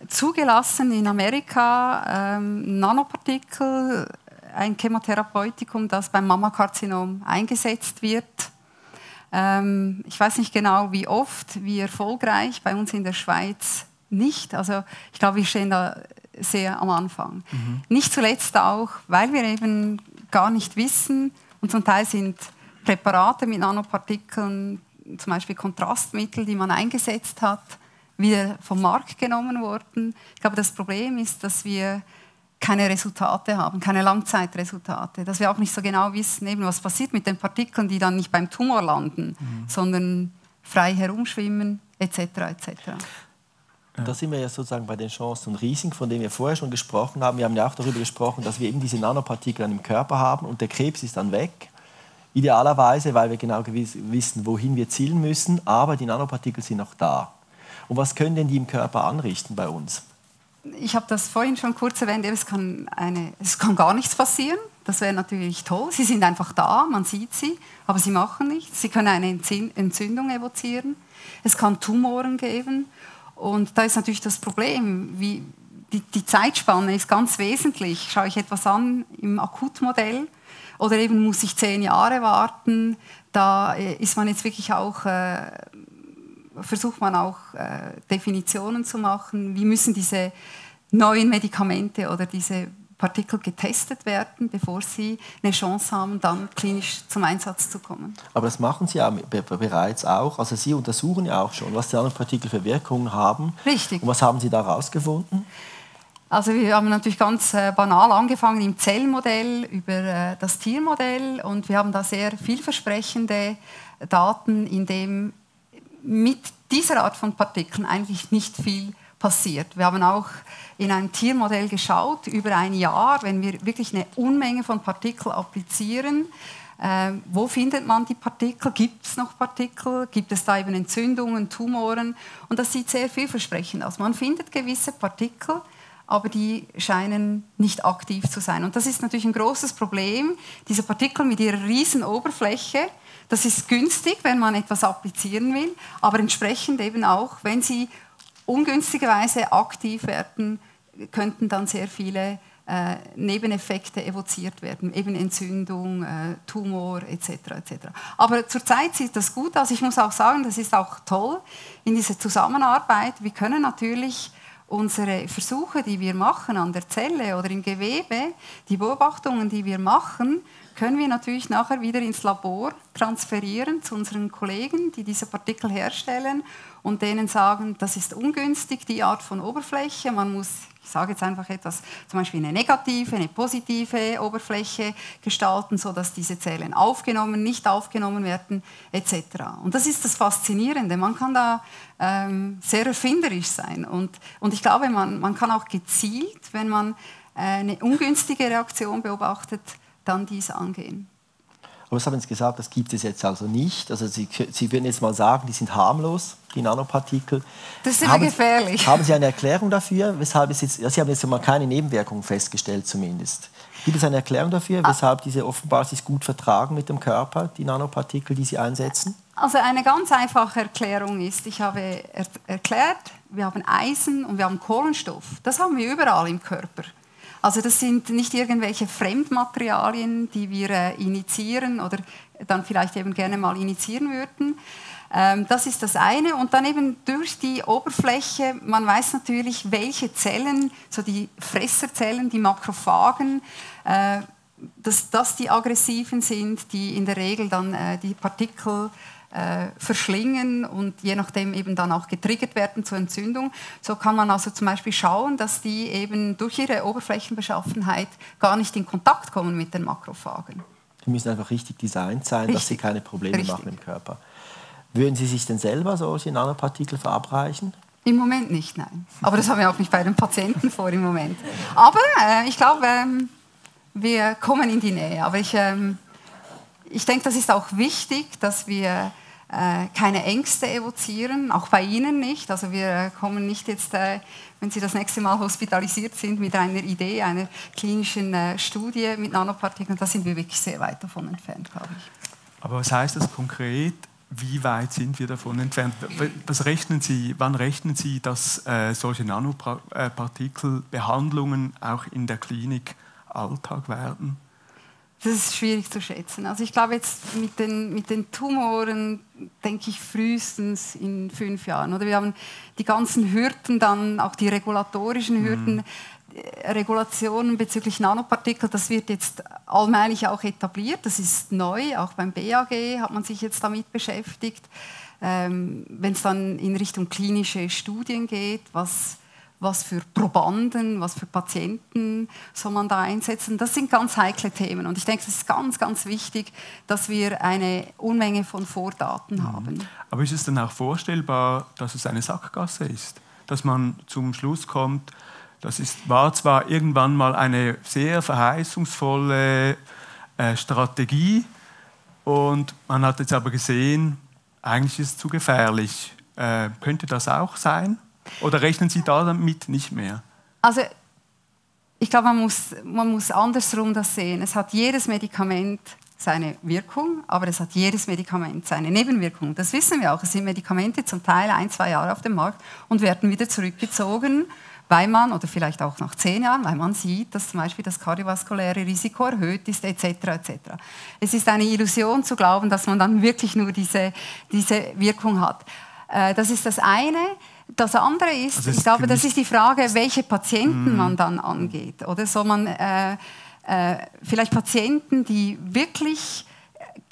zugelassen in Amerika ähm, Nanopartikel, ein Chemotherapeutikum, das beim Mammakarzinom eingesetzt wird. Ähm, ich weiß nicht genau, wie oft, wie erfolgreich, bei uns in der Schweiz nicht. Also ich glaube, wir stehen da sehr am Anfang. Mhm. Nicht zuletzt auch, weil wir eben gar nicht wissen, und zum Teil sind Präparate mit Nanopartikeln, zum Beispiel Kontrastmittel, die man eingesetzt hat, wieder vom Markt genommen worden. Ich glaube, das Problem ist, dass wir keine Resultate haben, keine Langzeitresultate, dass wir auch nicht so genau wissen, eben, was passiert mit den Partikeln, die dann nicht beim Tumor landen, mhm. sondern frei herumschwimmen etc. etc. Da sind wir ja sozusagen bei den Chancen und Risiken, von denen wir vorher schon gesprochen haben. Wir haben ja auch darüber gesprochen, dass wir eben diese Nanopartikel im Körper haben und der Krebs ist dann weg. Idealerweise, weil wir genau wissen, wohin wir zielen müssen, aber die Nanopartikel sind noch da. Und was können denn die im Körper anrichten bei uns? ich habe das vorhin schon kurz erwähnt, es kann, eine, es kann gar nichts passieren. Das wäre natürlich toll. Sie sind einfach da, man sieht sie, aber sie machen nichts. Sie können eine Entzündung evozieren. Es kann Tumoren geben. Und da ist natürlich das Problem, wie die, die Zeitspanne ist ganz wesentlich. Schaue ich etwas an im Akutmodell oder eben muss ich zehn Jahre warten, da äh, ist man jetzt wirklich auch äh, versucht man auch äh, Definitionen zu machen, wie müssen diese neuen Medikamente oder diese Partikel getestet werden, bevor sie eine Chance haben, dann klinisch zum Einsatz zu kommen. Aber das machen Sie ja bereits auch. Also Sie untersuchen ja auch schon, was die anderen Partikel für Wirkungen haben. Richtig. Und was haben Sie da herausgefunden? Also wir haben natürlich ganz äh, banal angefangen im Zellmodell über äh, das Tiermodell und wir haben da sehr vielversprechende Daten, in dem mit dieser Art von Partikeln eigentlich nicht viel passiert. Wir haben auch in einem Tiermodell geschaut, über ein Jahr, wenn wir wirklich eine Unmenge von Partikeln applizieren, äh, wo findet man die Partikel? Gibt es noch Partikel? Gibt es da eben Entzündungen, Tumoren? Und das sieht sehr vielversprechend aus. Man findet gewisse Partikel, aber die scheinen nicht aktiv zu sein. Und das ist natürlich ein großes Problem. Diese Partikel mit ihrer riesen Oberfläche, das ist günstig, wenn man etwas applizieren will, aber entsprechend eben auch, wenn sie ungünstigerweise aktiv werden, könnten dann sehr viele äh, Nebeneffekte evoziert werden, eben Entzündung, äh, Tumor etc. etc. Aber zurzeit sieht das gut aus. Ich muss auch sagen, das ist auch toll in dieser Zusammenarbeit. Wir können natürlich unsere Versuche, die wir machen an der Zelle oder im Gewebe, die Beobachtungen, die wir machen, können wir natürlich nachher wieder ins Labor transferieren zu unseren Kollegen, die diese Partikel herstellen und denen sagen, das ist ungünstig, die Art von Oberfläche. Man muss, ich sage jetzt einfach etwas, zum Beispiel eine negative, eine positive Oberfläche gestalten, sodass diese Zellen aufgenommen, nicht aufgenommen werden, etc. Und das ist das Faszinierende. Man kann da ähm, sehr erfinderisch sein. Und, und ich glaube, man, man kann auch gezielt, wenn man äh, eine ungünstige Reaktion beobachtet, dann dies angehen. Aber was haben Sie gesagt, das gibt es jetzt also nicht. Also Sie, Sie würden jetzt mal sagen, die sind harmlos, die Nanopartikel. Das ist immer haben gefährlich. Haben Sie eine Erklärung dafür, weshalb es jetzt, Sie haben jetzt mal keine Nebenwirkungen festgestellt zumindest. Gibt es eine Erklärung dafür, ah. weshalb diese offenbar sich gut vertragen mit dem Körper, die Nanopartikel, die Sie einsetzen? Also eine ganz einfache Erklärung ist, ich habe er erklärt, wir haben Eisen und wir haben Kohlenstoff. Das haben wir überall im Körper. Also das sind nicht irgendwelche Fremdmaterialien, die wir äh, initiieren oder dann vielleicht eben gerne mal initiieren würden. Ähm, das ist das eine. Und dann eben durch die Oberfläche, man weiß natürlich, welche Zellen, so die Fresserzellen, die Makrophagen, äh, dass das die aggressiven sind, die in der Regel dann äh, die Partikel äh, verschlingen und je nachdem eben dann auch getriggert werden zur Entzündung. So kann man also zum Beispiel schauen, dass die eben durch ihre Oberflächenbeschaffenheit gar nicht in Kontakt kommen mit den Makrophagen. Die müssen einfach richtig designt sein, richtig. dass sie keine Probleme richtig. machen im Körper. Würden Sie sich denn selber solche Nanopartikel verabreichen? Im Moment nicht, nein. Aber das haben wir auch nicht bei den Patienten vor im Moment. Aber äh, ich glaube, ähm, wir kommen in die Nähe. Aber ich ähm, ich denke, das ist auch wichtig, dass wir äh, keine Ängste evozieren, auch bei Ihnen nicht. Also wir kommen nicht jetzt, äh, wenn Sie das nächste Mal hospitalisiert sind, mit einer Idee, einer klinischen äh, Studie mit Nanopartikeln. Da sind wir wirklich sehr weit davon entfernt, glaube ich. Aber was heißt das konkret? Wie weit sind wir davon entfernt? Was rechnen Sie, wann rechnen Sie, dass solche Nanopartikelbehandlungen auch in der Klinik Alltag werden? Das ist schwierig zu schätzen. Also ich glaube jetzt mit den, mit den Tumoren denke ich frühestens in fünf Jahren. Oder wir haben die ganzen Hürden dann, auch die regulatorischen Hürden, mhm. Regulationen bezüglich Nanopartikel, das wird jetzt allmählich auch etabliert. Das ist neu, auch beim BAG hat man sich jetzt damit beschäftigt. Ähm, Wenn es dann in Richtung klinische Studien geht, was was für Probanden, was für Patienten soll man da einsetzen. Das sind ganz heikle Themen und ich denke, es ist ganz, ganz wichtig, dass wir eine Unmenge von Vordaten mhm. haben. Aber ist es dann auch vorstellbar, dass es eine Sackgasse ist? Dass man zum Schluss kommt, das ist, war zwar irgendwann mal eine sehr verheißungsvolle äh, Strategie und man hat jetzt aber gesehen, eigentlich ist es zu gefährlich. Äh, könnte das auch sein? Oder rechnen Sie damit nicht mehr? Also ich glaube, man muss, man muss andersrum das sehen. Es hat jedes Medikament seine Wirkung, aber es hat jedes Medikament seine Nebenwirkung. Das wissen wir auch. Es sind Medikamente zum Teil ein, zwei Jahre auf dem Markt und werden wieder zurückgezogen, weil man, oder vielleicht auch nach zehn Jahren, weil man sieht, dass zum Beispiel das kardiovaskuläre Risiko erhöht ist, etc. etc. Es ist eine Illusion zu glauben, dass man dann wirklich nur diese, diese Wirkung hat. Äh, das ist das eine. Das andere ist, also ich glaube, das ist die Frage, welche Patienten mm. man dann angeht. Oder soll man äh, äh, vielleicht Patienten, die wirklich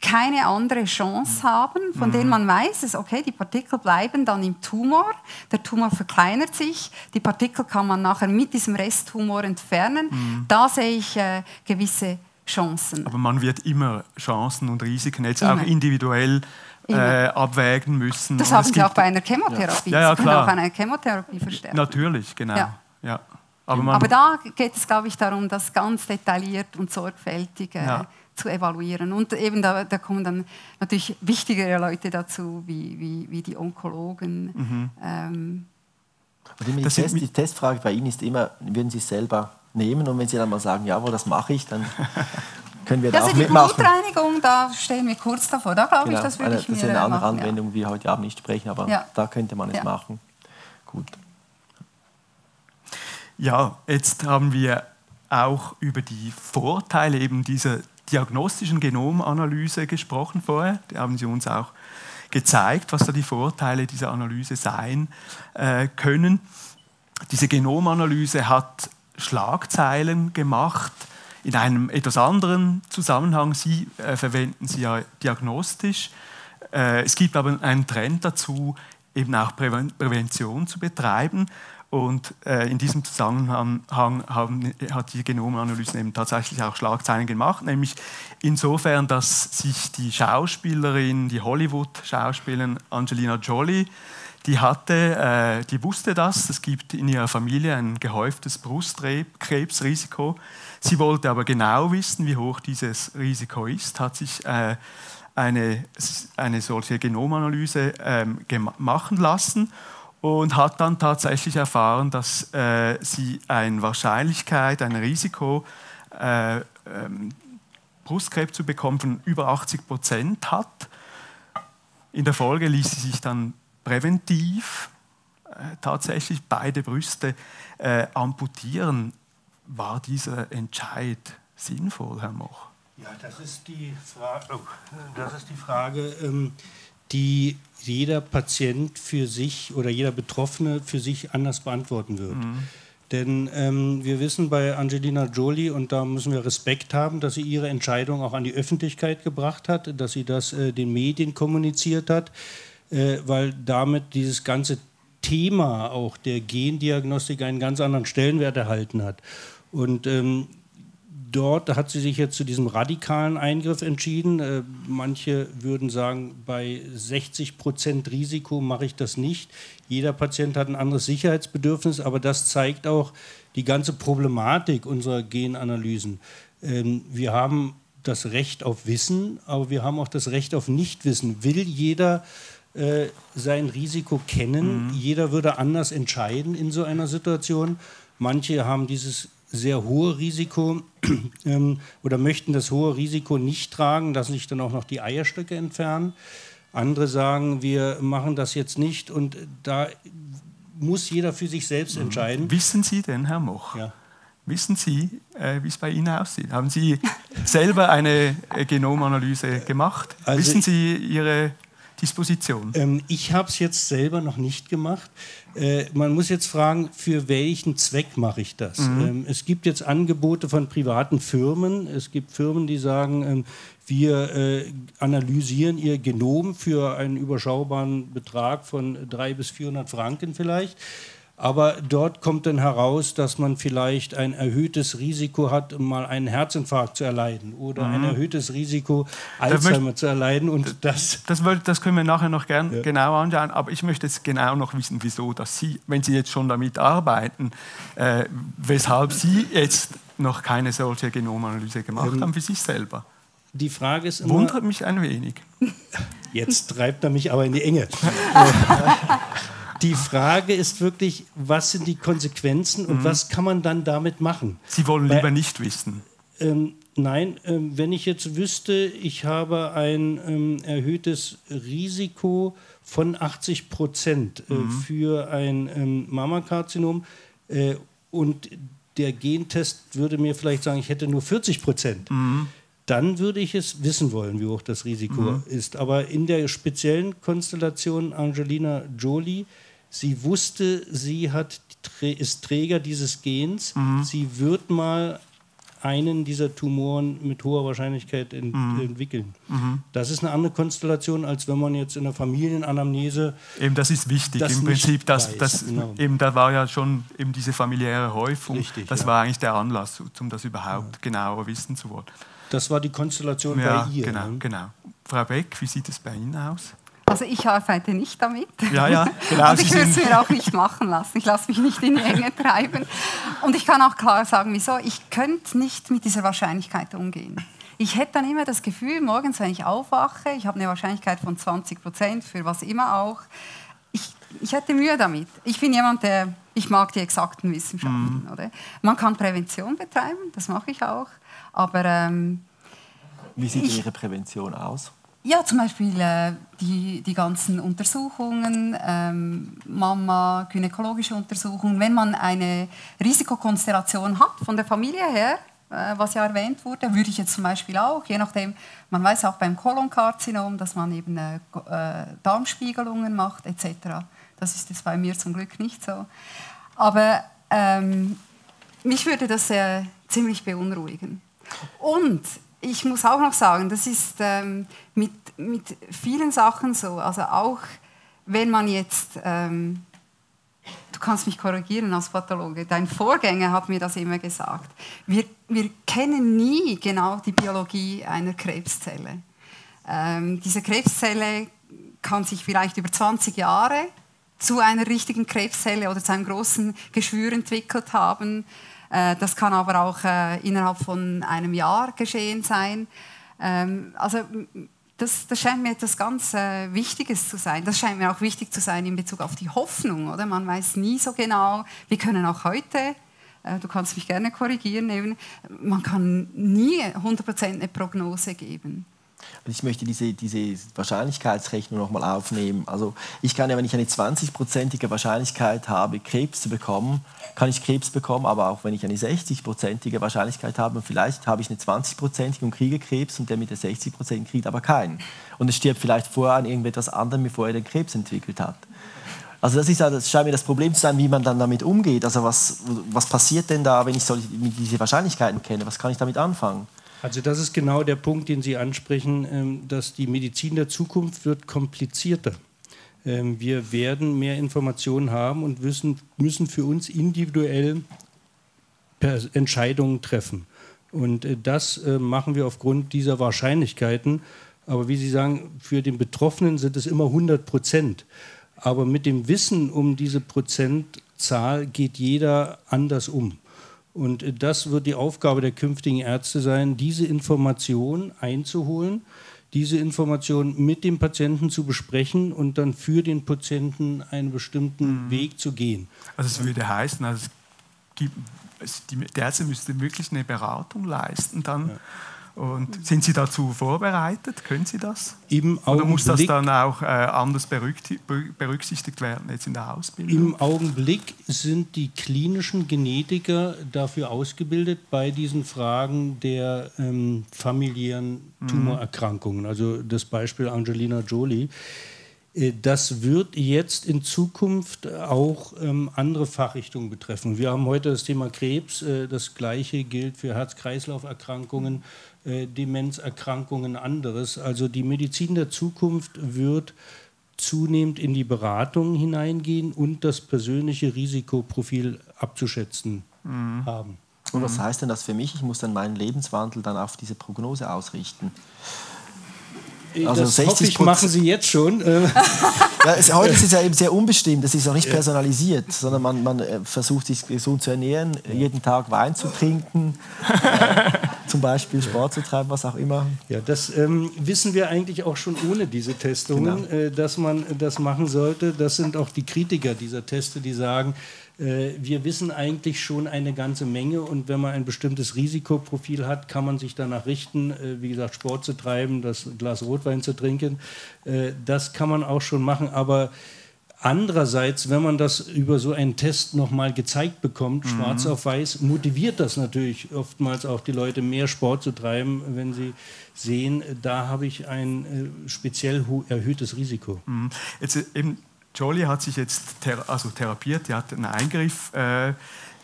keine andere Chance haben, von denen mhm. man weiß, dass, okay, die Partikel bleiben dann im Tumor, der Tumor verkleinert sich, die Partikel kann man nachher mit diesem Resttumor entfernen. Mhm. Da sehe ich äh, gewisse Chancen. Aber man wird immer Chancen und Risiken jetzt immer. auch individuell äh, abwägen müssen. Das haben Sie auch bei einer Chemotherapie. Ja, ja, Sie klar. auch eine Chemotherapie verstärken. Natürlich, genau. Ja. ja. Aber, Aber, da geht es, glaube ich, darum, das ganz detailliert und sorgfältig äh, ja. zu evaluieren. Und eben da, da, kommen dann natürlich wichtigere Leute dazu, wie, wie, wie die Onkologen. Mhm. Ähm, die, Test, die Testfrage bei Ihnen ist immer, würden Sie es selber nehmen? Und wenn Sie dann mal sagen, jawohl, das mache ich, dann können wir da also auch mitmachen. die Blutreinigung, da stehen wir kurz davor. Da glaube genau. ich, das würde ich Das ist eine andere machen, Anwendung, ja. wie wir heute Abend nicht sprechen, aber ja. da könnte man es ja. machen. Gut. Ja, jetzt haben wir auch über die Vorteile eben dieser diagnostischen Genomanalyse gesprochen vorher. Die haben Sie uns auch gezeigt, was da die Vorteile dieser Analyse sein äh, können. Diese Genomanalyse hat Schlagzeilen gemacht in einem etwas anderen Zusammenhang. Sie äh, verwenden sie ja diagnostisch. Äh, es gibt aber einen Trend dazu, eben auch Präven Prävention zu betreiben. Und äh, in diesem Zusammenhang haben, hat die Genomanalyse eben tatsächlich auch Schlagzeilen gemacht, nämlich insofern, dass sich die Schauspielerin, die Hollywood-Schauspielerin Angelina Jolie, die hatte, äh, die wusste das, es gibt in ihrer Familie ein gehäuftes Brustkrebsrisiko. Sie wollte aber genau wissen, wie hoch dieses Risiko ist, hat sich äh, eine, eine solche Genomanalyse ähm, machen lassen und hat dann tatsächlich erfahren, dass äh, sie eine Wahrscheinlichkeit, ein Risiko, äh, ähm, Brustkrebs zu bekommen von über 80 Prozent hat. In der Folge ließ sie sich dann präventiv äh, tatsächlich beide Brüste äh, amputieren. War dieser Entscheid sinnvoll, Herr Moch? Ja, das ist die, Fra oh, das ist die Frage, ähm, die jeder Patient für sich oder jeder Betroffene für sich anders beantworten wird. Mhm. Denn ähm, wir wissen bei Angelina Jolie, und da müssen wir Respekt haben, dass sie ihre Entscheidung auch an die Öffentlichkeit gebracht hat, dass sie das äh, den Medien kommuniziert hat, äh, weil damit dieses ganze Thema auch der Gendiagnostik einen ganz anderen Stellenwert erhalten hat. Und ähm, dort hat sie sich jetzt zu diesem radikalen Eingriff entschieden. Äh, manche würden sagen, bei 60 Prozent Risiko mache ich das nicht. Jeder Patient hat ein anderes Sicherheitsbedürfnis, aber das zeigt auch die ganze Problematik unserer Genanalysen. Ähm, wir haben das Recht auf Wissen, aber wir haben auch das Recht auf Nichtwissen. Will jeder äh, sein Risiko kennen? Mhm. Jeder würde anders entscheiden in so einer Situation. Manche haben dieses sehr hohe Risiko ähm, oder möchten das hohe Risiko nicht tragen, lassen sich dann auch noch die Eierstöcke entfernen. Andere sagen, wir machen das jetzt nicht und da muss jeder für sich selbst mhm. entscheiden. Wissen Sie denn, Herr Moch, ja. wissen Sie, äh, wie es bei Ihnen aussieht? Haben Sie selber eine äh, Genomanalyse gemacht? Also wissen Sie Ihre Disposition? Ähm, ich habe es jetzt selber noch nicht gemacht. Äh, man muss jetzt fragen, für welchen Zweck mache ich das? Mhm. Ähm, es gibt jetzt Angebote von privaten Firmen. Es gibt Firmen, die sagen, ähm, wir äh, analysieren ihr Genom für einen überschaubaren Betrag von 300 bis 400 Franken vielleicht. Aber dort kommt dann heraus, dass man vielleicht ein erhöhtes Risiko hat, mal einen Herzinfarkt zu erleiden oder mhm. ein erhöhtes Risiko, Alzheimer zu erleiden. Und das, das, das können wir nachher noch gern ja. genau anschauen. Aber ich möchte jetzt genau noch wissen, wieso, dass Sie, wenn Sie jetzt schon damit arbeiten, äh, weshalb Sie jetzt noch keine solche Genomanalyse gemacht ähm, haben für sich selber. Die Frage ist immer, Wundert mich ein wenig. Jetzt treibt er mich aber in die Enge. die Frage ist wirklich, was sind die Konsequenzen und mhm. was kann man dann damit machen? Sie wollen lieber Weil, nicht wissen. Ähm, nein, ähm, wenn ich jetzt wüsste, ich habe ein ähm, erhöhtes Risiko von 80 Prozent äh, mhm. für ein ähm, Mammakarzinom äh, und der Gentest würde mir vielleicht sagen, ich hätte nur 40 Prozent. Mhm dann würde ich es wissen wollen, wie hoch das Risiko mhm. ist. Aber in der speziellen Konstellation Angelina Jolie Sie wusste, sie hat, ist Träger dieses Gens. Mhm. Sie wird mal einen dieser Tumoren mit hoher Wahrscheinlichkeit ent mhm. entwickeln. Mhm. Das ist eine andere Konstellation, als wenn man jetzt in der Familienanamnese. Eben, das ist wichtig. Das Im Prinzip, das, das, genau. eben, da war ja schon eben diese familiäre Häufung. Richtig, das ja. war eigentlich der Anlass, um das überhaupt ja. genauer wissen zu wollen. Das war die Konstellation ja, bei ihr. Genau, ne? genau. Frau Beck, wie sieht es bei Ihnen aus? Also ich arbeite nicht damit. Ja, ja, genau. Und ich würde es mir auch nicht machen lassen. Ich lasse mich nicht in die Enge treiben. Und ich kann auch klar sagen, wieso. Ich könnte nicht mit dieser Wahrscheinlichkeit umgehen. Ich hätte dann immer das Gefühl, morgens, wenn ich aufwache, ich habe eine Wahrscheinlichkeit von 20 Prozent für was immer auch. Ich, ich hätte Mühe damit. Ich bin jemand, der, ich mag die exakten Wissenschaften. Mhm. Oder? Man kann Prävention betreiben, das mache ich auch. Aber ähm, wie sieht ich, Ihre Prävention aus? Ja, zum Beispiel äh, die, die ganzen Untersuchungen, ähm, Mama, gynäkologische Untersuchungen. Wenn man eine Risikokonstellation hat von der Familie her, äh, was ja erwähnt wurde, würde ich jetzt zum Beispiel auch, je nachdem, man weiß auch beim Kolonkarzinom, dass man eben äh, äh Darmspiegelungen macht etc. Das ist jetzt bei mir zum Glück nicht so. Aber ähm, mich würde das äh, ziemlich beunruhigen. Und ich muss auch noch sagen, das ist ähm, mit, mit vielen Sachen so. Also auch wenn man jetzt, ähm, du kannst mich korrigieren als Pathologe, dein Vorgänger hat mir das immer gesagt, wir, wir kennen nie genau die Biologie einer Krebszelle. Ähm, diese Krebszelle kann sich vielleicht über 20 Jahre zu einer richtigen Krebszelle oder zu einem großen Geschwür entwickelt haben. Äh, das kann aber auch äh, innerhalb von einem Jahr geschehen sein. Ähm, also das, das, scheint mir etwas ganz äh, Wichtiges zu sein. Das scheint mir auch wichtig zu sein in Bezug auf die Hoffnung. Oder? Man weiß nie so genau. Wir können auch heute, du kannst mich gerne korrigieren, eben, man kann nie 100% eine Prognose geben. Und ich möchte diese, diese Wahrscheinlichkeitsrechnung nochmal aufnehmen. Also ich kann ja, wenn ich eine 20-prozentige Wahrscheinlichkeit habe, Krebs zu bekommen, kann ich Krebs bekommen, aber auch wenn ich eine 60-prozentige Wahrscheinlichkeit habe, vielleicht habe ich eine 20-prozentige und kriege Krebs und der mit der 60-prozentigen kriegt aber keinen. Und es stirbt vielleicht vorher an irgendetwas anderem, bevor er den Krebs entwickelt hat. Also das, ist, das scheint mir das Problem zu sein, wie man dann damit umgeht. Also was, was passiert denn da, wenn ich solche, diese Wahrscheinlichkeiten kenne? Was kann ich damit anfangen? Also das ist genau der Punkt, den Sie ansprechen, ähm, dass die Medizin der Zukunft wird komplizierter. Ähm, wir werden mehr Informationen haben und müssen, für uns individuell Entscheidungen treffen. Und äh, das äh, machen wir aufgrund dieser Wahrscheinlichkeiten. Aber wie Sie sagen, für den Betroffenen sind es immer 100 Prozent. Aber mit dem Wissen um diese Prozentzahl geht jeder anders um. Und das wird die Aufgabe der künftigen Ärzte sein, diese Information einzuholen, diese Information mit dem Patienten zu besprechen und dann für den Patienten einen bestimmten mhm. Weg zu gehen. Also es würde heißen, also es gibt, die, der Ärzte müsste wirklich eine Beratung leisten dann. Ja und sind Sie dazu vorbereitet? Können Sie das? Im Oder muss das dann auch äh, anders berücksichtigt werden jetzt in der Ausbildung? Im Augenblick sind die klinischen Genetiker dafür ausgebildet bei diesen Fragen der ähm, familiären mhm. Tumorerkrankungen. Also das Beispiel Angelina Jolie. Äh, das wird jetzt in Zukunft auch ähm, andere Fachrichtungen betreffen. Wir haben heute das Thema Krebs. Äh, das Gleiche gilt für Herz-Kreislauf-Erkrankungen. Äh, Demenzerkrankungen anderes. Also die Medizin der Zukunft wird zunehmend in die Beratung hineingehen und das persönliche Risikoprofil abzuschätzen mhm. haben. Und was heißt denn das für mich? Ich muss dann meinen Lebenswandel dann auf diese Prognose ausrichten. Also das 60 hoffe ich, machen Sie jetzt schon. ja, es, heute ist es ja eben sehr unbestimmt, es ist auch nicht personalisiert, sondern man, man äh, versucht sich gesund zu ernähren, jeden Tag Wein zu trinken, äh, zum Beispiel Sport zu treiben, was auch immer. Ja, das ähm, wissen wir eigentlich auch schon ohne diese Testungen, genau. äh, dass man das machen sollte. Das sind auch die Kritiker dieser Teste, die sagen, äh, wir wissen eigentlich schon eine ganze Menge und wenn man ein bestimmtes Risikoprofil hat, kann man sich danach richten, äh, wie gesagt, Sport zu treiben, das Glas Rotwein zu trinken. Äh, das kann man auch schon machen, aber Andererseits, wenn man das über so einen Test nochmal gezeigt bekommt, mhm. schwarz auf weiß, motiviert das natürlich oftmals auch die Leute, mehr Sport zu treiben, wenn sie sehen, da habe ich ein speziell erhöhtes Risiko. Mhm. Jetzt eben Jolie hat sich jetzt thera also therapiert, die hat einen Eingriff äh,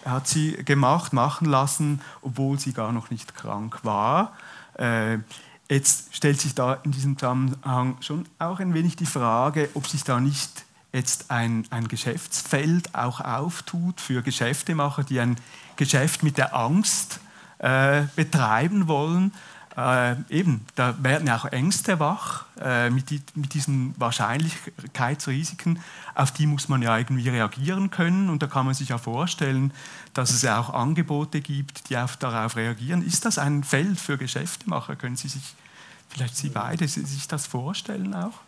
hat sie gemacht, machen lassen, obwohl sie gar noch nicht krank war. Äh, jetzt stellt sich da in diesem Zusammenhang schon auch ein wenig die Frage, ob sich da nicht jetzt ein, ein Geschäftsfeld auch auftut für Geschäftemacher, die ein Geschäft mit der Angst äh, betreiben wollen äh, eben, da werden auch Ängste wach äh, mit, die, mit, diesen Wahrscheinlichkeitsrisiken. Auf die muss man ja irgendwie reagieren können. Und da kann man sich ja vorstellen, dass es ja auch Angebote gibt, die auf, darauf reagieren. Ist das ein Feld für Geschäftemacher? Können Sie sich, vielleicht Sie beide, sich das vorstellen auch?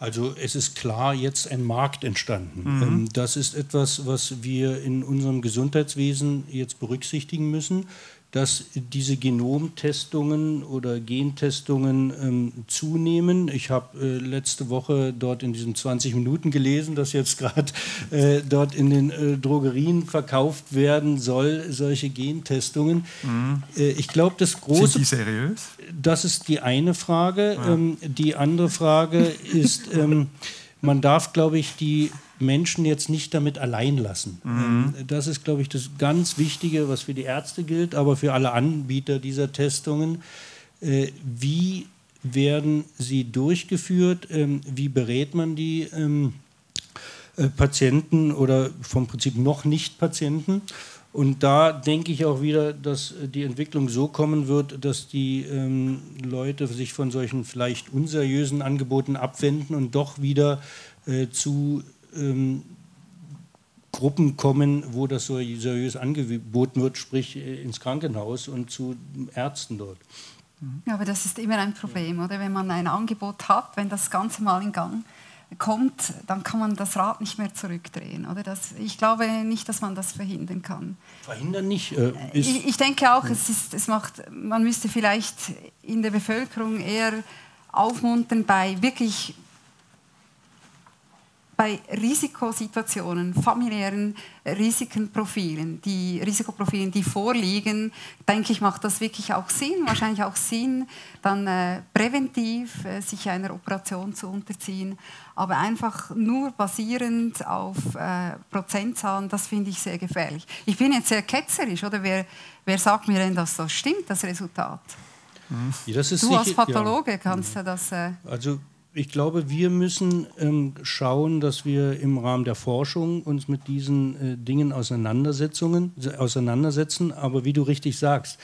Also es ist klar jetzt ein Markt entstanden. Mhm. Ähm, das ist etwas, was wir in unserem Gesundheitswesen jetzt berücksichtigen müssen dass diese Genomtestungen oder Gentestungen ähm, zunehmen. Ich habe äh, letzte Woche dort in diesen 20 Minuten gelesen, dass jetzt gerade äh, dort in den äh, Drogerien verkauft werden soll, solche Gentestungen. Mhm. Äh, ich glaube, das große... Sind die seriös? Das ist die eine Frage. Ja. Ähm, die andere Frage ist, ähm, man darf, glaube ich, die Menschen jetzt nicht damit allein lassen. Mhm. Ähm, das ist, glaube ich, das ganz Wichtige, was für die Ärzte gilt, aber für alle Anbieter dieser Testungen. Äh, wie werden sie durchgeführt? Ähm, wie berät man die ähm, äh, Patienten oder vom Prinzip noch nicht Patienten? Und da denke ich auch wieder, dass die Entwicklung so kommen wird, dass die ähm, Leute sich von solchen vielleicht unseriösen Angeboten abwenden und doch wieder äh, zu ähm, Gruppen kommen, wo das so seriös angeboten wird, sprich äh, ins Krankenhaus und zu Ärzten dort. Ja, aber das ist immer ein Problem, oder? Wenn man ein Angebot hat, wenn das Ganze mal in Gang kommt, dann kann man das Rad nicht mehr zurückdrehen. Oder? Das, ich glaube nicht, dass man das verhindern kann. Verhindern nicht? Äh, ich, ich, denke auch, es ist, es macht, man müsste vielleicht in der Bevölkerung eher aufmuntern, bei wirklich bei Risikosituationen, familiären Risikenprofilen, die Risikoprofilen, die vorliegen, denke ich, macht das wirklich auch Sinn, wahrscheinlich auch Sinn, dann äh, präventiv äh, sich einer Operation zu unterziehen. Aber einfach nur basierend auf äh, Prozentzahlen, das finde ich sehr gefährlich. Ich bin jetzt sehr ketzerisch, oder? Wer, wer sagt mir denn, dass das stimmt, das Resultat? Ja, das du als Pathologe ja. kannst ja das. Also ich glaube, wir müssen ähm, schauen, dass wir im Rahmen der Forschung uns mit diesen äh, Dingen auseinandersetzen. Aber wie du richtig sagst,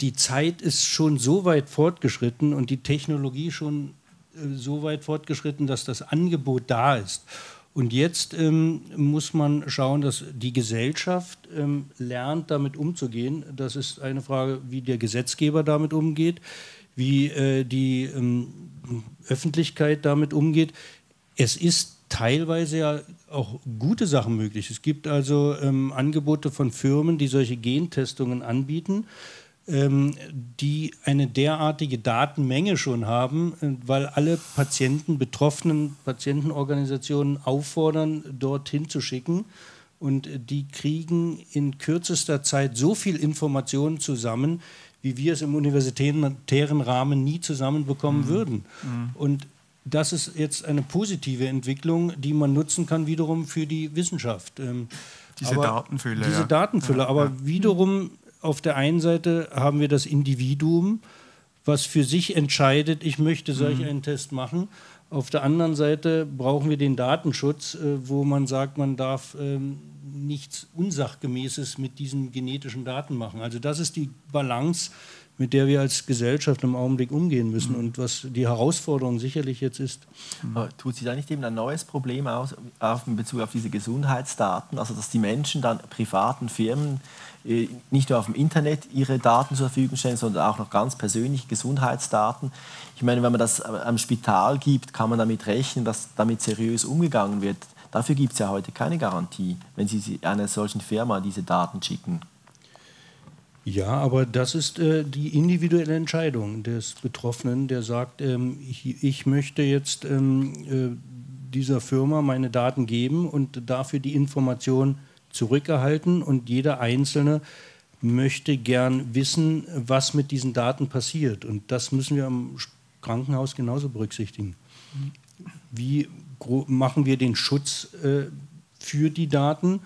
die Zeit ist schon so weit fortgeschritten und die Technologie schon äh, so weit fortgeschritten, dass das Angebot da ist. Und jetzt ähm, muss man schauen, dass die Gesellschaft ähm, lernt, damit umzugehen. Das ist eine Frage, wie der Gesetzgeber damit umgeht, wie äh, die ähm, Öffentlichkeit damit umgeht. Es ist teilweise ja auch gute Sachen möglich. Es gibt also ähm, Angebote von Firmen, die solche Gentestungen anbieten ähm, die eine derartige Datenmenge schon haben, äh, weil alle Patienten, betroffenen Patientenorganisationen auffordern, dorthin zu schicken. Und äh, die kriegen in kürzester Zeit so viel Informationen zusammen, wie wir es im universitären Rahmen nie zusammenbekommen mhm. würden. Mhm. Und das ist jetzt eine positive Entwicklung, die man nutzen kann wiederum für die Wissenschaft. Ähm, diese aber Datenfülle. Diese ja. Datenfülle, aber ja. wiederum auf der einen Seite haben wir das Individuum, was für sich entscheidet, ich möchte solch mhm. einen Test machen. Auf der anderen Seite brauchen wir den Datenschutz, äh, wo man sagt, man darf ähm, nichts Unsachgemäßes mit diesen genetischen Daten machen. Also das ist die Balance, mit der wir als Gesellschaft im Augenblick umgehen müssen und was die Herausforderung sicherlich jetzt ist. Aber tut sich da nicht eben ein neues Problem aus, auf in Bezug auf diese Gesundheitsdaten, also dass die Menschen dann privaten Firmen äh, nicht nur auf dem Internet ihre Daten zur Verfügung stellen, sondern auch noch ganz persönliche Gesundheitsdaten. Ich meine, wenn man das am Spital gibt, kann man damit rechnen, dass damit seriös umgegangen wird. Dafür gibt es ja heute keine Garantie, wenn Sie einer solchen Firma diese Daten schicken. Ja, aber das ist äh, die individuelle Entscheidung des Betroffenen, der sagt, ähm, ich, ich, möchte jetzt ähm, äh, dieser Firma meine Daten geben und dafür die Information zurückerhalten und jeder Einzelne möchte gern wissen, was mit diesen Daten passiert. Und das müssen wir am Krankenhaus genauso berücksichtigen. Wie machen wir den Schutz äh, für die Daten?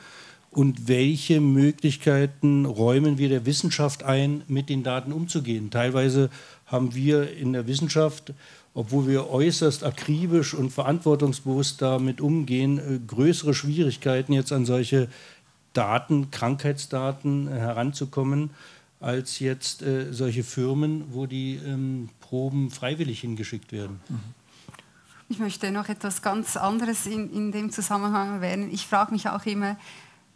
und welche Möglichkeiten räumen wir der Wissenschaft ein, mit den Daten umzugehen. Teilweise haben wir in der Wissenschaft, obwohl wir äußerst akribisch und verantwortungsbewusst damit umgehen, äh, größere Schwierigkeiten jetzt an solche Daten, Krankheitsdaten äh, heranzukommen, als jetzt äh, solche Firmen, wo die ähm, Proben freiwillig hingeschickt werden. Mhm. Ich möchte noch etwas ganz anderes in, in dem Zusammenhang erwähnen. Ich frage mich auch immer,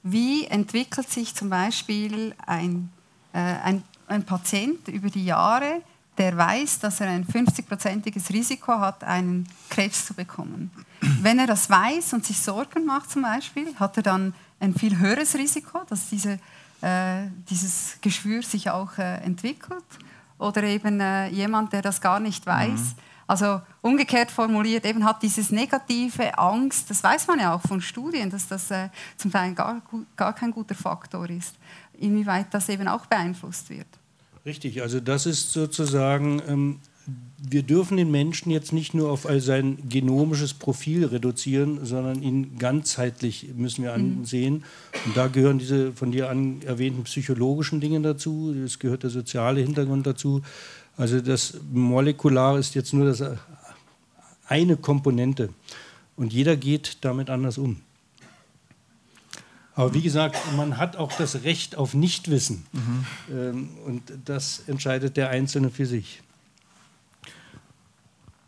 wie entwickelt sich zum Beispiel ein, äh, ein, ein Patient über die Jahre, der weiß, dass er ein 50-prozentiges Risiko hat, einen Krebs zu bekommen. Wenn er das weiß und sich Sorgen macht zum Beispiel, hat er dann ein viel höheres Risiko, dass diese, äh, dieses Geschwür sich auch äh, entwickelt. Oder eben äh, jemand, der das gar nicht weiß, mhm. Also umgekehrt formuliert, eben hat dieses negative Angst, das weiß man ja auch von Studien, dass das äh, zum Teil gar, gar kein guter Faktor ist, inwieweit das eben auch beeinflusst wird. Richtig, also das ist sozusagen, ähm, wir dürfen den Menschen jetzt nicht nur auf sein genomisches Profil reduzieren, sondern ihn ganzheitlich müssen wir mhm. ansehen. Und da gehören diese von dir an erwähnten psychologischen Dinge dazu, es gehört der soziale Hintergrund dazu. Also das Molekular ist jetzt nur das eine Komponente und jeder geht damit anders um. Aber wie gesagt, man hat auch das Recht auf Nichtwissen mhm. Ähm, und das entscheidet der Einzelne für sich.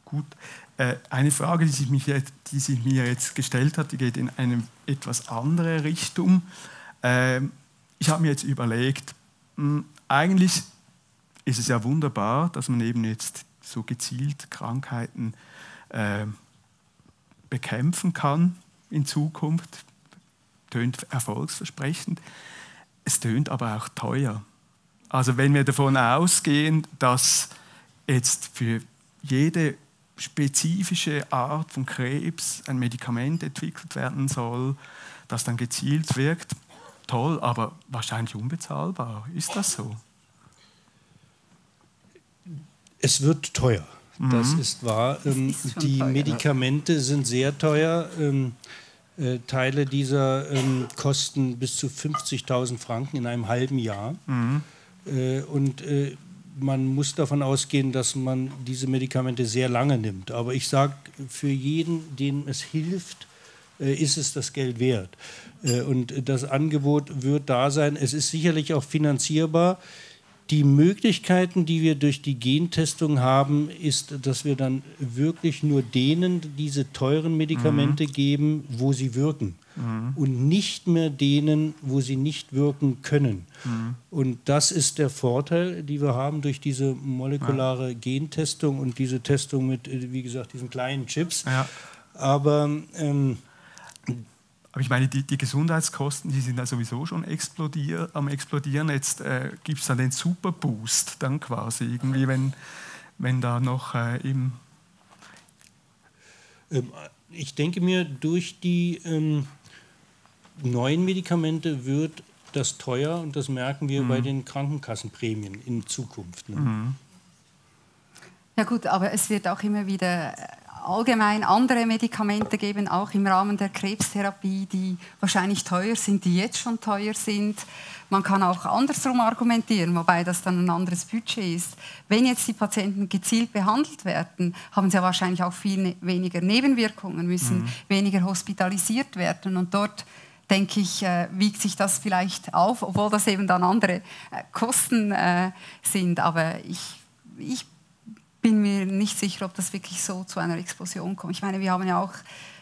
Gut. Äh, eine Frage, die sich, mich jetzt, die sich mir jetzt gestellt hat, die geht in eine etwas andere Richtung. Ähm, ich habe mir jetzt überlegt, hm, eigentlich ist es ja wunderbar, dass man eben jetzt so gezielt Krankheiten äh, bekämpfen kann in Zukunft. Tönt erfolgsversprechend. Es tönt aber auch teuer. Also wenn wir davon ausgehen, dass jetzt für jede spezifische Art von Krebs ein Medikament entwickelt werden soll, das dann gezielt wirkt, toll, aber wahrscheinlich unbezahlbar. Ist das so? Es wird teuer. Mhm. Das ist wahr. Ähm, ist die teuer. Medikamente sind sehr teuer. Ähm, äh, Teile dieser ähm, kosten bis zu 50.000 Franken in einem halben Jahr. Mhm. Äh, und äh, man muss davon ausgehen, dass man diese Medikamente sehr lange nimmt. Aber ich sage, für jeden, dem es hilft, äh, ist es das Geld wert. Äh, und das Angebot wird da sein. Es ist sicherlich auch finanzierbar die Möglichkeiten, die wir durch die Gentestung haben, ist, dass wir dann wirklich nur denen diese teuren Medikamente mhm. geben, wo sie wirken. Mhm. Und nicht mehr denen, wo sie nicht wirken können. Mhm. Und das ist der Vorteil, den wir haben durch diese molekulare ja. Gentestung und diese Testung mit, äh, wie gesagt, diesen kleinen Chips. Ja. Aber ähm, aber ich meine, die, die, Gesundheitskosten, die sind ja sowieso schon explodier, am explodieren. Jetzt äh, gibt es dann den Superboost dann quasi irgendwie, wenn, wenn da noch äh, eben... Ähm, ich denke mir, durch die ähm, neuen Medikamente wird das teuer und das merken wir mhm. bei den Krankenkassenprämien in Zukunft. Ne? Mhm. Ja gut, aber es wird auch immer wieder allgemein andere Medikamente geben, auch im Rahmen der Krebstherapie, die wahrscheinlich teuer sind, die jetzt schon teuer sind. Man kann auch andersrum argumentieren, wobei das dann ein anderes Budget ist. Wenn jetzt die Patienten gezielt behandelt werden, haben sie ja wahrscheinlich auch viel ne-, weniger Nebenwirkungen, müssen mhm. weniger hospitalisiert werden. Und dort denke ich, äh, wiegt sich das vielleicht auf, obwohl das eben dann andere äh, Kosten äh, sind. Aber ich, ich bin mir nicht sicher, ob das wirklich so zu einer Explosion kommt. Ich meine, wir haben ja auch,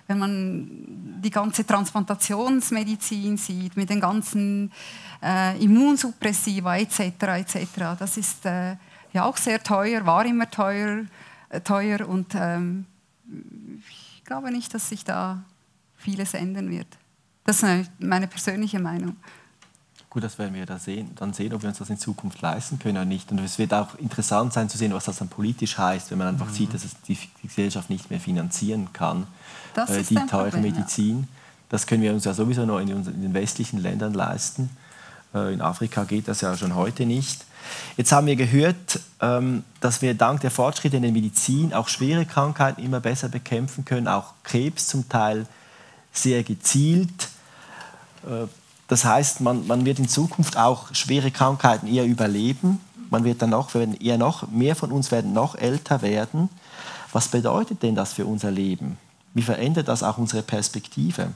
wenn man die ganze Transplantationsmedizin sieht, mit den ganzen äh, Immunsuppressiva etc., etc., das ist äh, ja auch sehr teuer, war immer teuer, äh, teuer und ähm, ich glaube nicht, dass sich da vieles ändern wird. Das ist meine persönliche Meinung. Gut, das werden wir da sehen, dann sehen, ob wir uns das in Zukunft leisten können oder nicht. Und es wird auch interessant sein zu sehen, was das dann politisch heißt, wenn man einfach mhm. sieht, dass es die Gesellschaft nicht mehr finanzieren kann, äh, die teure Problem, Medizin. Ja. Das können wir uns ja sowieso noch in, in den westlichen Ländern leisten. Äh, in Afrika geht das ja schon heute nicht. Jetzt haben wir gehört, ähm, dass wir dank der Fortschritte in der Medizin auch schwere Krankheiten immer besser bekämpfen können, auch Krebs zum Teil sehr gezielt. Äh, das heißt, man, man wird in Zukunft auch schwere Krankheiten eher überleben. Man wird dann noch, werden eher noch, mehr von uns werden noch älter werden. Was bedeutet denn das für unser Leben? Wie verändert das auch unsere Perspektive?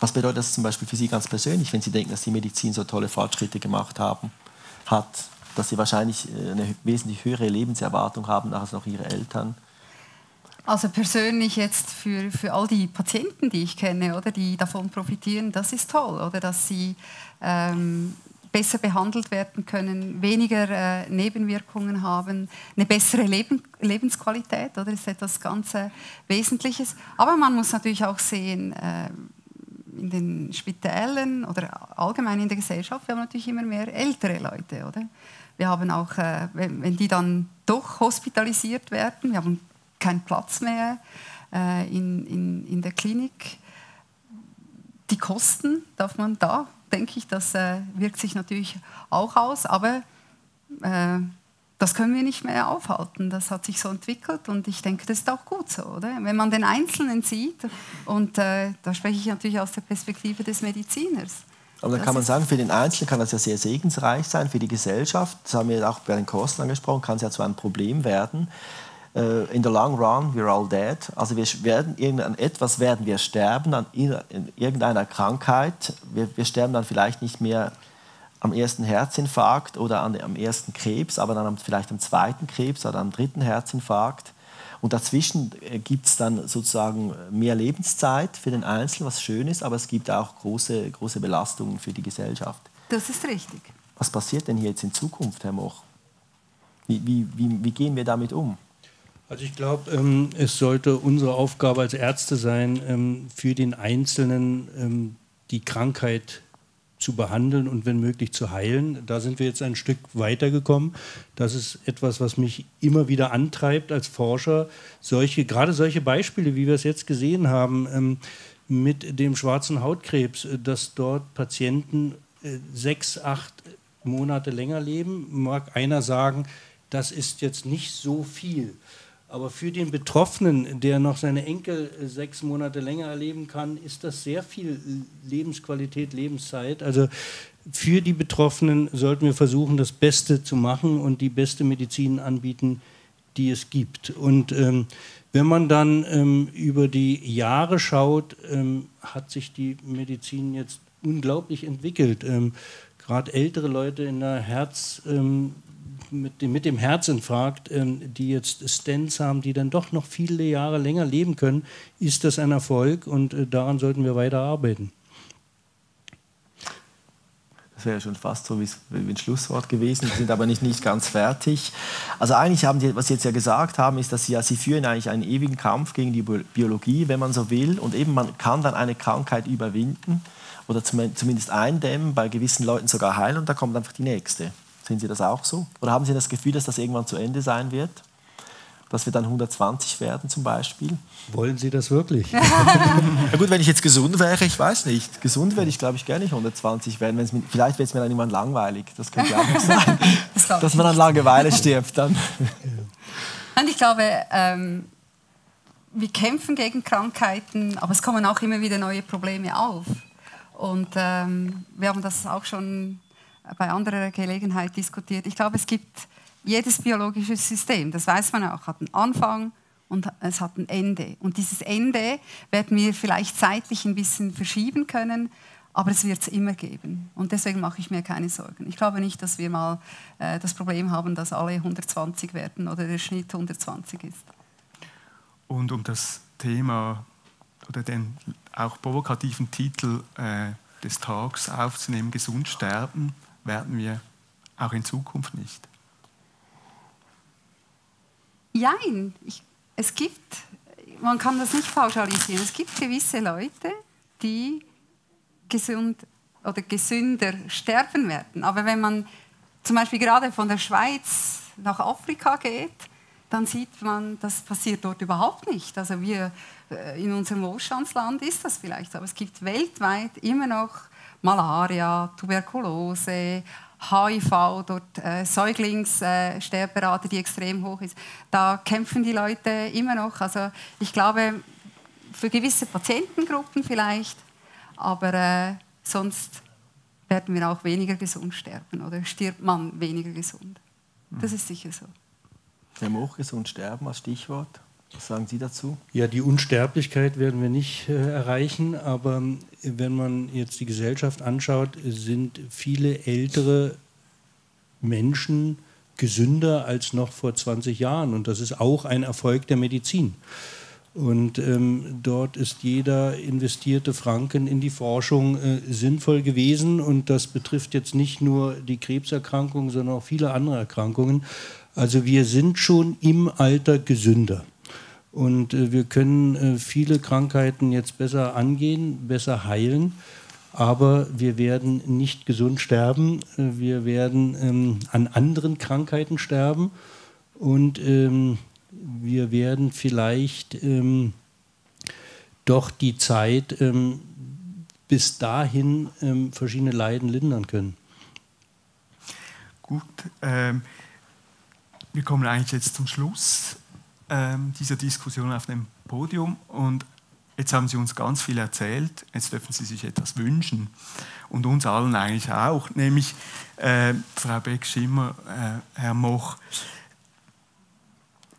Was bedeutet das zum Beispiel für Sie ganz persönlich, wenn Sie denken, dass die Medizin so tolle Fortschritte gemacht haben, hat, dass Sie wahrscheinlich äh, eine wesentlich höhere Lebenserwartung haben als noch Ihre Eltern? Also persönlich jetzt für, für all die Patienten, die ich kenne, oder, die davon profitieren, das ist toll, oder, dass sie ähm, besser behandelt werden können, weniger äh, Nebenwirkungen haben, eine bessere Leben, Lebensqualität, oder ist etwas ganz äh, Wesentliches. Aber man muss natürlich auch sehen, äh, in den Spitälen oder allgemein in der Gesellschaft, wir haben natürlich immer mehr ältere Leute, oder? Wir haben auch, äh, wenn, wenn die dann doch hospitalisiert werden, wir haben kein Platz mehr äh, in, in, in der Klinik. Die Kosten darf man da, denke ich, das äh, wirkt sich natürlich auch aus, aber äh, das können wir nicht mehr aufhalten. Das hat sich so entwickelt und ich denke, das ist auch gut so, oder? Wenn man den Einzelnen sieht, und äh, da spreche ich natürlich aus der Perspektive des Mediziners. Aber dann kann man sagen, für den Einzelnen kann das ja sehr segensreich sein, für die Gesellschaft, das haben wir auch bei den Kosten angesprochen, kann es ja zu einem Problem werden uh, in the long run, we're all dead. Also wir werden irgendein etwas werden wir sterben an irgendeiner Krankheit. Wir, wir, sterben dann vielleicht nicht mehr am ersten Herzinfarkt oder an, am ersten Krebs, aber dann vielleicht am zweiten Krebs oder am dritten Herzinfarkt. Und dazwischen äh, gibt es dann sozusagen mehr Lebenszeit für den Einzelnen, was schön ist, aber es gibt auch große, große Belastungen für die Gesellschaft. Das ist richtig. Was passiert denn hier jetzt in Zukunft, Herr Moch? Wie, wie, wie, wie gehen wir damit um? Also ich glaube, ähm, es sollte unsere Aufgabe als Ärzte sein, ähm, für den Einzelnen ähm, die Krankheit zu behandeln und wenn möglich zu heilen. Da sind wir jetzt ein Stück weitergekommen. Das ist etwas, was mich immer wieder antreibt als Forscher. Solche, gerade solche Beispiele, wie wir es jetzt gesehen haben, ähm, mit dem schwarzen Hautkrebs, äh, dass dort Patienten äh, sechs, acht Monate länger leben, mag einer sagen, das ist jetzt nicht so viel. Aber für den Betroffenen, der noch seine Enkel sechs Monate länger erleben kann, ist das sehr viel Lebensqualität, Lebenszeit. Also für die Betroffenen sollten wir versuchen, das Beste zu machen und die beste Medizin anbieten, die es gibt. Und ähm, wenn man dann ähm, über die Jahre schaut, ähm, hat sich die Medizin jetzt unglaublich entwickelt. Ähm, gerade ältere Leute in der Herz, ähm, mit, dem, mit dem Herzinfarkt, ähm, die jetzt Stents haben, die dann doch noch viele Jahre länger leben können, ist das ein Erfolg und äh, daran sollten wir weiter arbeiten. Das wäre schon fast so wie ein Schlusswort gewesen. Wir sind aber nicht, nicht ganz fertig. Also eigentlich haben Sie, was Sie jetzt ja gesagt haben, ist, dass Sie ja, Sie führen eigentlich einen ewigen Kampf gegen die Biologie, wenn man so will. Und eben man kann dann eine Krankheit überwinden oder zumindest eindämmen, bei gewissen Leuten sogar heilen und da kommt einfach die nächste. Sehen Sie das auch so? Oder haben Sie das Gefühl, dass das irgendwann zu Ende sein wird? dass wir dann 120 werden zum Beispiel. Wollen Sie das wirklich? ja gut, wenn ich jetzt gesund wäre, ich weiß nicht. Gesund werde ich, glaube ich, gerne nicht 120 werden. Wenn's, vielleicht wird es mir dann irgendwann langweilig. Das könnte ja auch nicht sein, das dass man an Langeweile stirbt dann. Und ich glaube, ähm, wir kämpfen gegen Krankheiten, aber es kommen auch immer wieder neue Probleme auf. Und ähm, wir haben das auch schon bei anderer Gelegenheit diskutiert. Ich glaube, es gibt jedes biologische System, das weiß man auch, hat einen Anfang und es hat ein Ende. Und dieses Ende werden wir vielleicht zeitlich ein bisschen verschieben können, aber es wird es immer geben. Und deswegen mache ich mir keine Sorgen. Ich glaube nicht, dass wir mal äh, das Problem haben, dass alle 120 werden oder der Schnitt 120 ist. Und um das Thema oder den auch provokativen Titel äh, des Tags aufzunehmen, gesund sterben, werden wir auch in Zukunft nicht. Nein, ich, es gibt, man kann das nicht pauschalisieren, es gibt gewisse Leute, die gesund oder gesünder sterben werden. Aber wenn man zum Beispiel gerade von der Schweiz nach Afrika geht, dann sieht man, das passiert dort überhaupt nicht. Also wir äh, in unserem Wohlstandsland ist das vielleicht, aber es gibt weltweit immer noch Malaria, Tuberkulose, HIV, dort äh, Säuglingssterberate, äh, die extrem hoch ist. Da kämpfen die Leute immer noch. Also ich glaube, für gewisse Patientengruppen vielleicht, aber äh, sonst werden wir auch weniger gesund sterben oder stirbt man weniger gesund. Das ist sicher so. Herr Moch, gesund sterben als Stichwort. Was sagen Sie dazu? Ja, die Unsterblichkeit werden wir nicht äh, erreichen, aber wenn man jetzt die Gesellschaft anschaut, sind viele ältere Menschen gesünder als noch vor 20 Jahren und das ist auch ein Erfolg der Medizin. Und ähm, dort ist jeder investierte Franken in die Forschung äh, sinnvoll gewesen. Und das betrifft jetzt nicht nur die Krebserkrankungen, sondern auch viele andere Erkrankungen. Also wir sind schon im Alter gesünder. Und äh, wir können äh, viele Krankheiten jetzt besser angehen, besser heilen. Aber wir werden nicht gesund sterben. Äh, wir werden ähm, an anderen Krankheiten sterben. Und ähm, wir werden vielleicht ähm, doch die Zeit ähm, bis dahin ähm, verschiedene Leiden lindern können. Gut, ähm, wir kommen eigentlich jetzt zum Schluss ähm, dieser Diskussion auf dem Podium und jetzt haben Sie uns ganz viel erzählt, jetzt dürfen Sie sich etwas wünschen und uns allen eigentlich auch, nämlich äh, Frau Beck-Schimmer, äh, Herr Moch,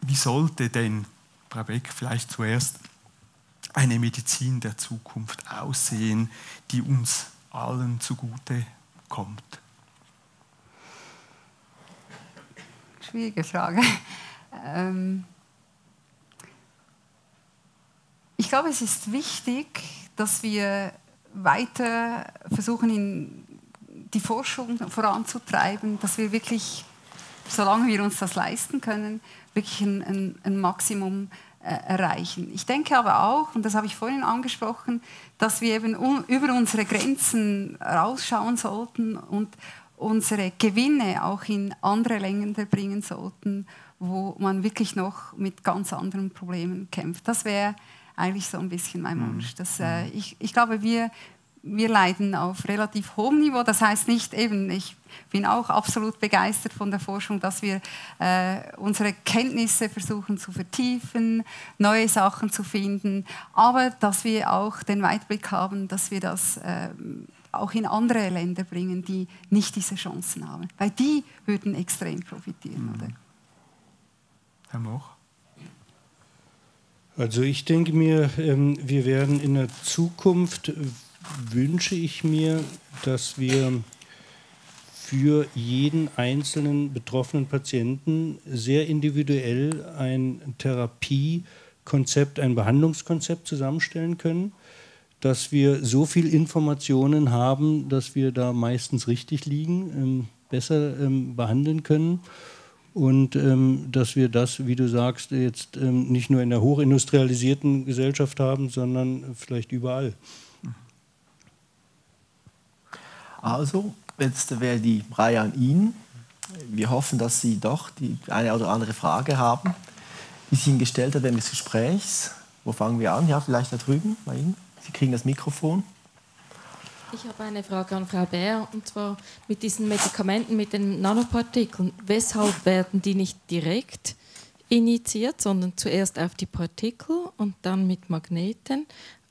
wie sollte denn, Frau Beck, vielleicht zuerst eine Medizin der Zukunft aussehen, die uns allen zugute kommt? Schwierige Frage. Ähm ich glaube, es ist wichtig, dass wir weiter versuchen, die Forschung voranzutreiben, dass wir wirklich, solange wir uns das leisten können, wirklich ein, ein, ein Maximum äh, erreichen. Ich denke aber auch, und das habe ich vorhin angesprochen, dass wir eben um, über unsere Grenzen rausschauen sollten und unsere Gewinne auch in andere Länder bringen sollten, wo man wirklich noch mit ganz anderen Problemen kämpft. Das wäre eigentlich so ein bisschen mein mhm. Wunsch. Dass, äh, mhm. ich, ich glaube, wir, wir leiden auf relativ hohem Niveau. Das heißt nicht eben, ich bin auch absolut begeistert von der Forschung, dass wir äh, unsere Kenntnisse versuchen zu vertiefen, neue Sachen zu finden, aber dass wir auch den Weitblick haben, dass wir das äh, auch in andere Länder bringen, die nicht diese Chancen haben. Weil die würden extrem profitieren. Mhm. Oder? Herr Moch? Also ich denke mir, ähm, wir werden in der Zukunft, wünsche ich mir, dass wir für jeden einzelnen betroffenen Patienten sehr individuell ein Therapiekonzept, ein Behandlungskonzept zusammenstellen können, dass wir so viel Informationen haben, dass wir da meistens richtig liegen, ähm, besser ähm, behandeln können und ähm, dass wir das, wie du sagst, jetzt nicht nur in der hochindustrialisierten Gesellschaft haben, sondern vielleicht überall. Also, jetzt wäre die Reihe an Ihnen. Wir hoffen, dass Sie doch die eine oder andere Frage haben, die Sie Ihnen gestellt hat während des Gesprächs. Wo fangen wir an? Ja, vielleicht da drüben bei Ihnen. Sie kriegen das Mikrofon. Ich habe eine Frage an Frau Bär, und zwar mit diesen Medikamenten, mit den Nanopartikeln. Weshalb werden die nicht direkt initiiert, sondern zuerst auf die Partikel und dann mit Magneten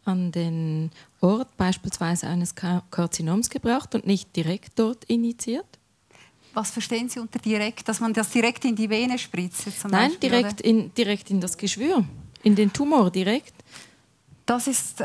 an den Ort beispielsweise eines Karzinoms gebracht und nicht direkt dort initiiert? Was verstehen Sie unter direkt? Dass man das direkt in die Vene spritzt? Nein, Beispiel, direkt, in, direkt in das Geschwür, in den Tumor direkt. Das ist äh,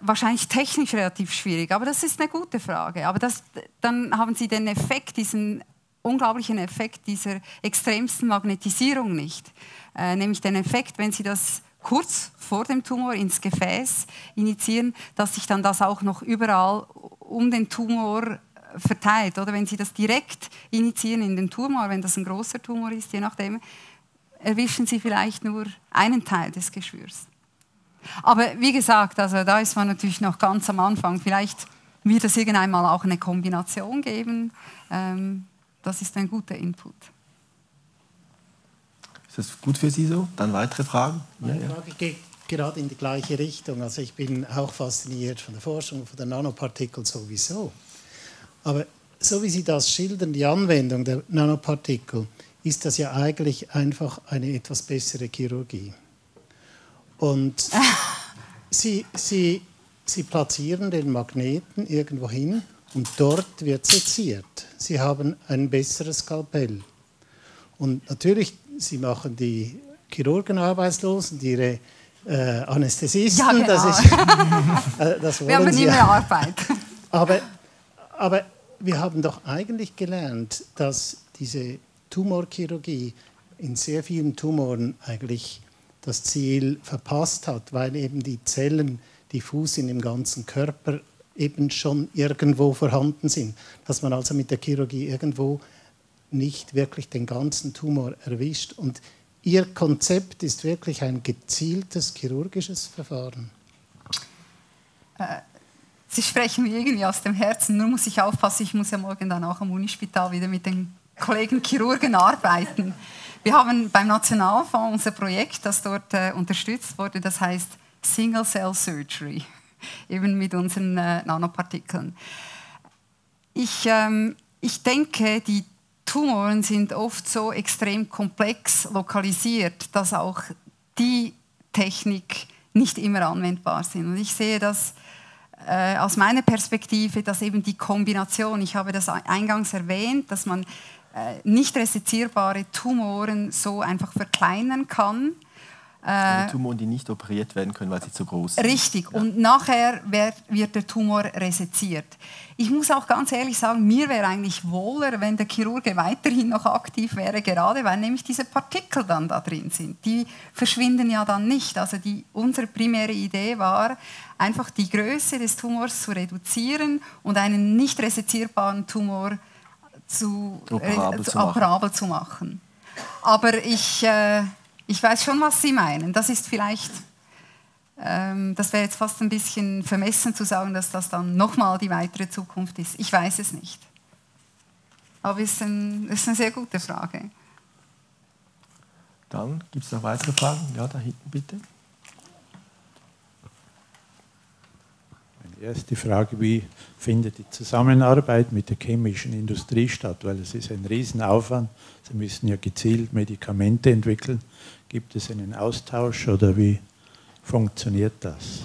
wahrscheinlich technisch relativ schwierig, aber das ist eine gute Frage. Aber das, dann haben Sie den Effekt, diesen unglaublichen Effekt dieser extremsten Magnetisierung nicht. Äh, nämlich den Effekt, wenn Sie das kurz vor dem Tumor ins Gefäß initiieren, dass sich dann das auch noch überall um den Tumor verteilt. Oder wenn Sie das direkt initiieren in den Tumor, wenn das ein großer Tumor ist, je nachdem, erwischen Sie vielleicht nur einen Teil des Geschwürs. Aber wie gesagt, also da ist man natürlich noch ganz am Anfang. Vielleicht wird es irgendwann mal auch eine Kombination geben. Ähm, das ist ein guter Input. Ist das gut für Sie so? Dann weitere Fragen? Meine ja, Frage geht gerade in die gleiche Richtung. Also ich bin auch fasziniert von der Forschung, von den Nanopartikeln sowieso. Aber so wie Sie das schildern, die Anwendung der Nanopartikel, ist das ja eigentlich einfach eine etwas bessere Chirurgie. Und sie, sie, sie platzieren den Magneten irgendwo hin und dort wird seziert. Sie haben ein besseres Skalpell. Und natürlich, sie machen die Chirurgen arbeitslos und ihre äh, Anästhesisten. Ja, genau. das, ist, äh, das wir haben nie mehr Arbeit. Aber, aber wir haben doch eigentlich gelernt, dass diese Tumorchirurgie in sehr vielen Tumoren eigentlich das Ziel verpasst hat, weil eben die Zellen diffus in dem ganzen Körper eben schon irgendwo vorhanden sind. Dass man also mit der Chirurgie irgendwo nicht wirklich den ganzen Tumor erwischt. Und Ihr Konzept ist wirklich ein gezieltes chirurgisches Verfahren. Äh, Sie sprechen mir irgendwie aus dem Herzen. Nur muss ich aufpassen, ich muss ja morgen dann auch am Unispital wieder mit den Kollegen Chirurgen arbeiten. Wir haben beim Nationalfonds unser Projekt, das dort äh, unterstützt wurde, das heißt Single Cell Surgery, eben mit unseren äh, Nanopartikeln. Ich, ähm, ich denke, die Tumoren sind oft so extrem komplex lokalisiert, dass auch die Technik nicht immer anwendbar sind. Und ich sehe das äh, aus meiner Perspektive, dass eben die Kombination, ich habe das eingangs erwähnt, dass man nicht resizierbare Tumoren so einfach verkleinern kann. Also Tumoren, die nicht operiert werden können, weil sie zu groß sind. Richtig. Ja. Und nachher wird der Tumor reseziert. Ich muss auch ganz ehrlich sagen, mir wäre eigentlich wohler, wenn der Chirurge weiterhin noch aktiv wäre, gerade weil nämlich diese Partikel dann da drin sind. Die verschwinden ja dann nicht. Also die, unsere primäre Idee war, einfach die Größe des Tumors zu reduzieren und einen nicht resezierbaren Tumor zu zu, operabel, äh, zu, operabel zu, machen. Aber ich, äh, ich weiß schon, was Sie meinen. Das ist vielleicht, ähm, das wäre jetzt fast ein bisschen vermessen zu sagen, dass das dann nochmal die weitere Zukunft ist. Ich weiß es nicht. Aber es ist, ein, ist eine sehr gute Frage. Dann gibt es noch weitere Fragen. Ja, da hinten bitte. Erste Frage, wie findet die Zusammenarbeit mit der chemischen Industrie statt? Weil es ist ein Riesenaufwand. Sie müssen ja gezielt Medikamente entwickeln. Gibt es einen Austausch oder wie funktioniert das?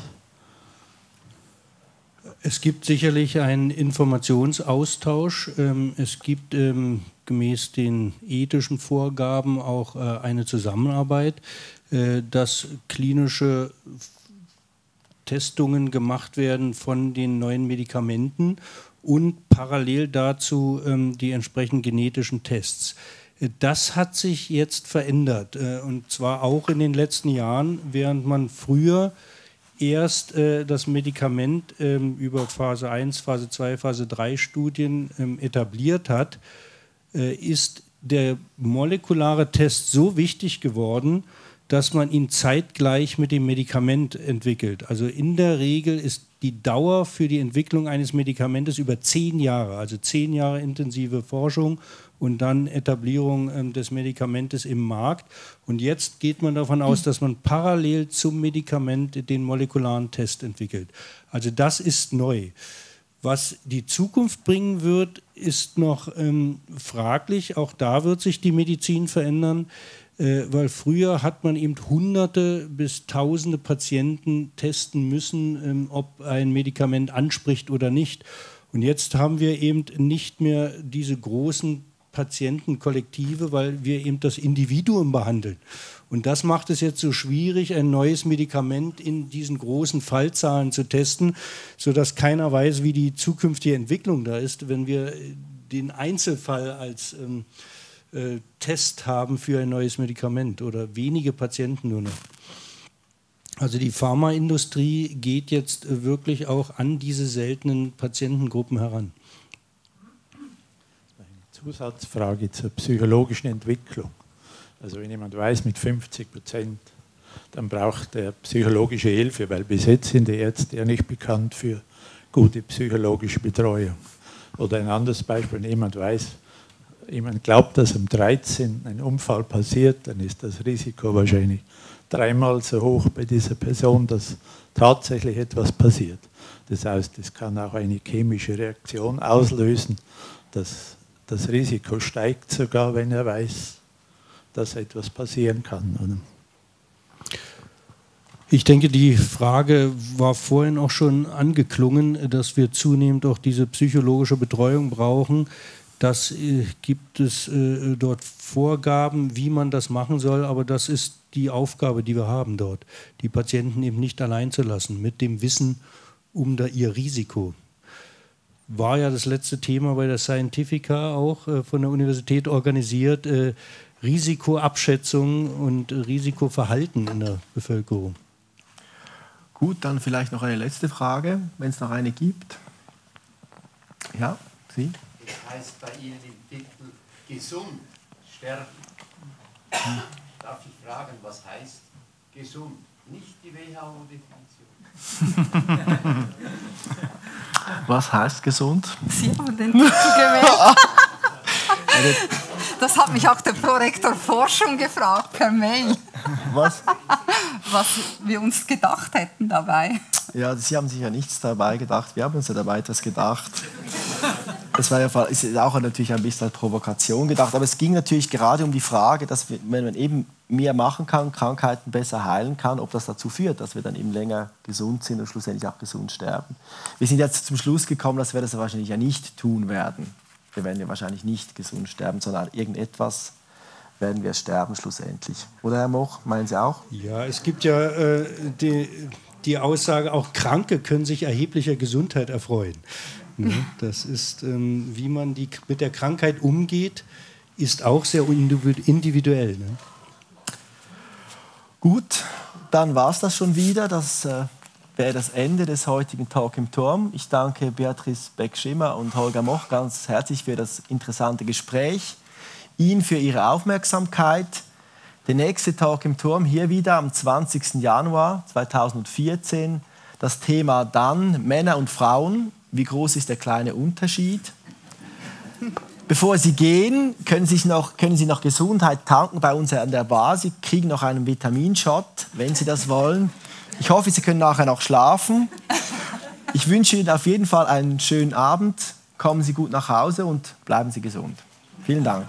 Es gibt sicherlich einen Informationsaustausch. Ähm, es gibt ähm, gemäß den ethischen Vorgaben auch äh, eine Zusammenarbeit, äh, dass klinische Testungen gemacht werden von den neuen Medikamenten und parallel dazu ähm, die entsprechenden genetischen Tests. Das hat sich jetzt verändert äh, und zwar auch in den letzten Jahren, während man früher erst äh, das Medikament ähm, über Phase 1, Phase 2, Phase 3 Studien ähm, etabliert hat, äh, ist der molekulare Test so wichtig geworden, dass man ihn zeitgleich mit dem Medikament entwickelt. Also in der Regel ist die Dauer für die Entwicklung eines Medikamentes über zehn Jahre, also zehn Jahre intensive Forschung und dann Etablierung ähm, des Medikamentes im Markt. Und jetzt geht man davon aus, dass man parallel zum Medikament den molekularen Test entwickelt. Also das ist neu. Was die Zukunft bringen wird, ist noch ähm, fraglich. Auch da wird sich die Medizin verändern, äh, weil früher hat man eben Hunderte bis Tausende Patienten testen müssen, ähm, ob ein Medikament anspricht oder nicht. Und jetzt haben wir eben nicht mehr diese großen Patientenkollektive, weil wir eben das Individuum behandeln. Und das macht es jetzt so schwierig, ein neues Medikament in diesen großen Fallzahlen zu testen, sodass keiner weiß, wie die zukünftige Entwicklung da ist, wenn wir den Einzelfall als ähm, äh, Test haben für ein neues Medikament oder wenige Patienten nur noch. Also die Pharmaindustrie geht jetzt äh, wirklich auch an diese seltenen Patientengruppen heran. Eine Zusatzfrage zur psychologischen Entwicklung. Also wenn jemand weiß, mit 50 Prozent, dann braucht er psychologische Hilfe, weil bis jetzt sind die Ärzte ja nicht bekannt für gute psychologische Betreuung. Oder ein anderes Beispiel, wenn jemand weiß, jemand glaubt, dass am 13. ein Unfall passiert, dann ist das Risiko wahrscheinlich dreimal so hoch bei dieser Person, dass tatsächlich etwas passiert. Das heißt, es kann auch eine chemische Reaktion auslösen. Das, das Risiko steigt sogar, wenn er weiß, dass etwas passieren kann. Oder? Ich denke, die Frage war vorhin auch schon angeklungen, dass wir zunehmend auch diese psychologische Betreuung brauchen. Das äh, gibt es äh, dort Vorgaben, wie man das machen soll, aber das ist die Aufgabe, die wir haben dort, die Patienten eben nicht allein zu lassen mit dem Wissen um da ihr Risiko. War ja das letzte Thema bei der Scientifica auch äh, von der Universität organisiert. Äh, Risikoabschätzung und Risikoverhalten in der Bevölkerung. Gut, dann vielleicht noch eine letzte Frage, wenn es noch eine gibt. Ja, Sie? Das heißt bei Ihnen im Titel gesund sterben. Darf ich fragen, was heißt gesund? Nicht die WHO-Definition. was heißt gesund? Sie haben den Titel gewählt. Das hat mich auch der Prorektor Forschung gefragt per Mail. Was? Was wir uns gedacht hätten dabei. Ja, Sie haben sich ja nichts dabei gedacht. Wir haben uns ja dabei etwas gedacht. Das war ja ist auch natürlich ein bisschen als Provokation gedacht. Aber es ging natürlich gerade um die Frage, dass wir, wenn man eben mehr machen kann, Krankheiten besser heilen kann, ob das dazu führt, dass wir dann eben länger gesund sind und schlussendlich auch gesund sterben. Wir sind jetzt zum Schluss gekommen, dass wir das wahrscheinlich ja nicht tun werden wir werden ja wahrscheinlich nicht gesund sterben, sondern irgendetwas werden wir sterben schlussendlich. Oder Herr Moch, meinen Sie auch? Ja, es gibt ja äh, die, die Aussage, auch Kranke können sich erheblicher Gesundheit erfreuen. Ne? Das ist, ähm, wie man die, mit der Krankheit umgeht, ist auch sehr individuell. Ne? Gut, dann war es das schon wieder. Das äh, wäre das Ende des heutigen Talk im Turm. Ich danke Beatrice Beck-Schimmer und Holger Moch ganz herzlich für das interessante Gespräch, Ihnen für Ihre Aufmerksamkeit. Der nächste Talk im Turm hier wieder am 20. Januar 2014. Das Thema dann Männer und Frauen. Wie groß ist der kleine Unterschied? Bevor Sie gehen, können Sie, noch, können Sie noch Gesundheit tanken bei uns an der Bar. Sie kriegen noch einen Vitaminshot, wenn Sie das wollen. Ich hoffe, Sie können nachher noch schlafen. Ich wünsche Ihnen auf jeden Fall einen schönen Abend. Kommen Sie gut nach Hause und bleiben Sie gesund. Vielen Dank.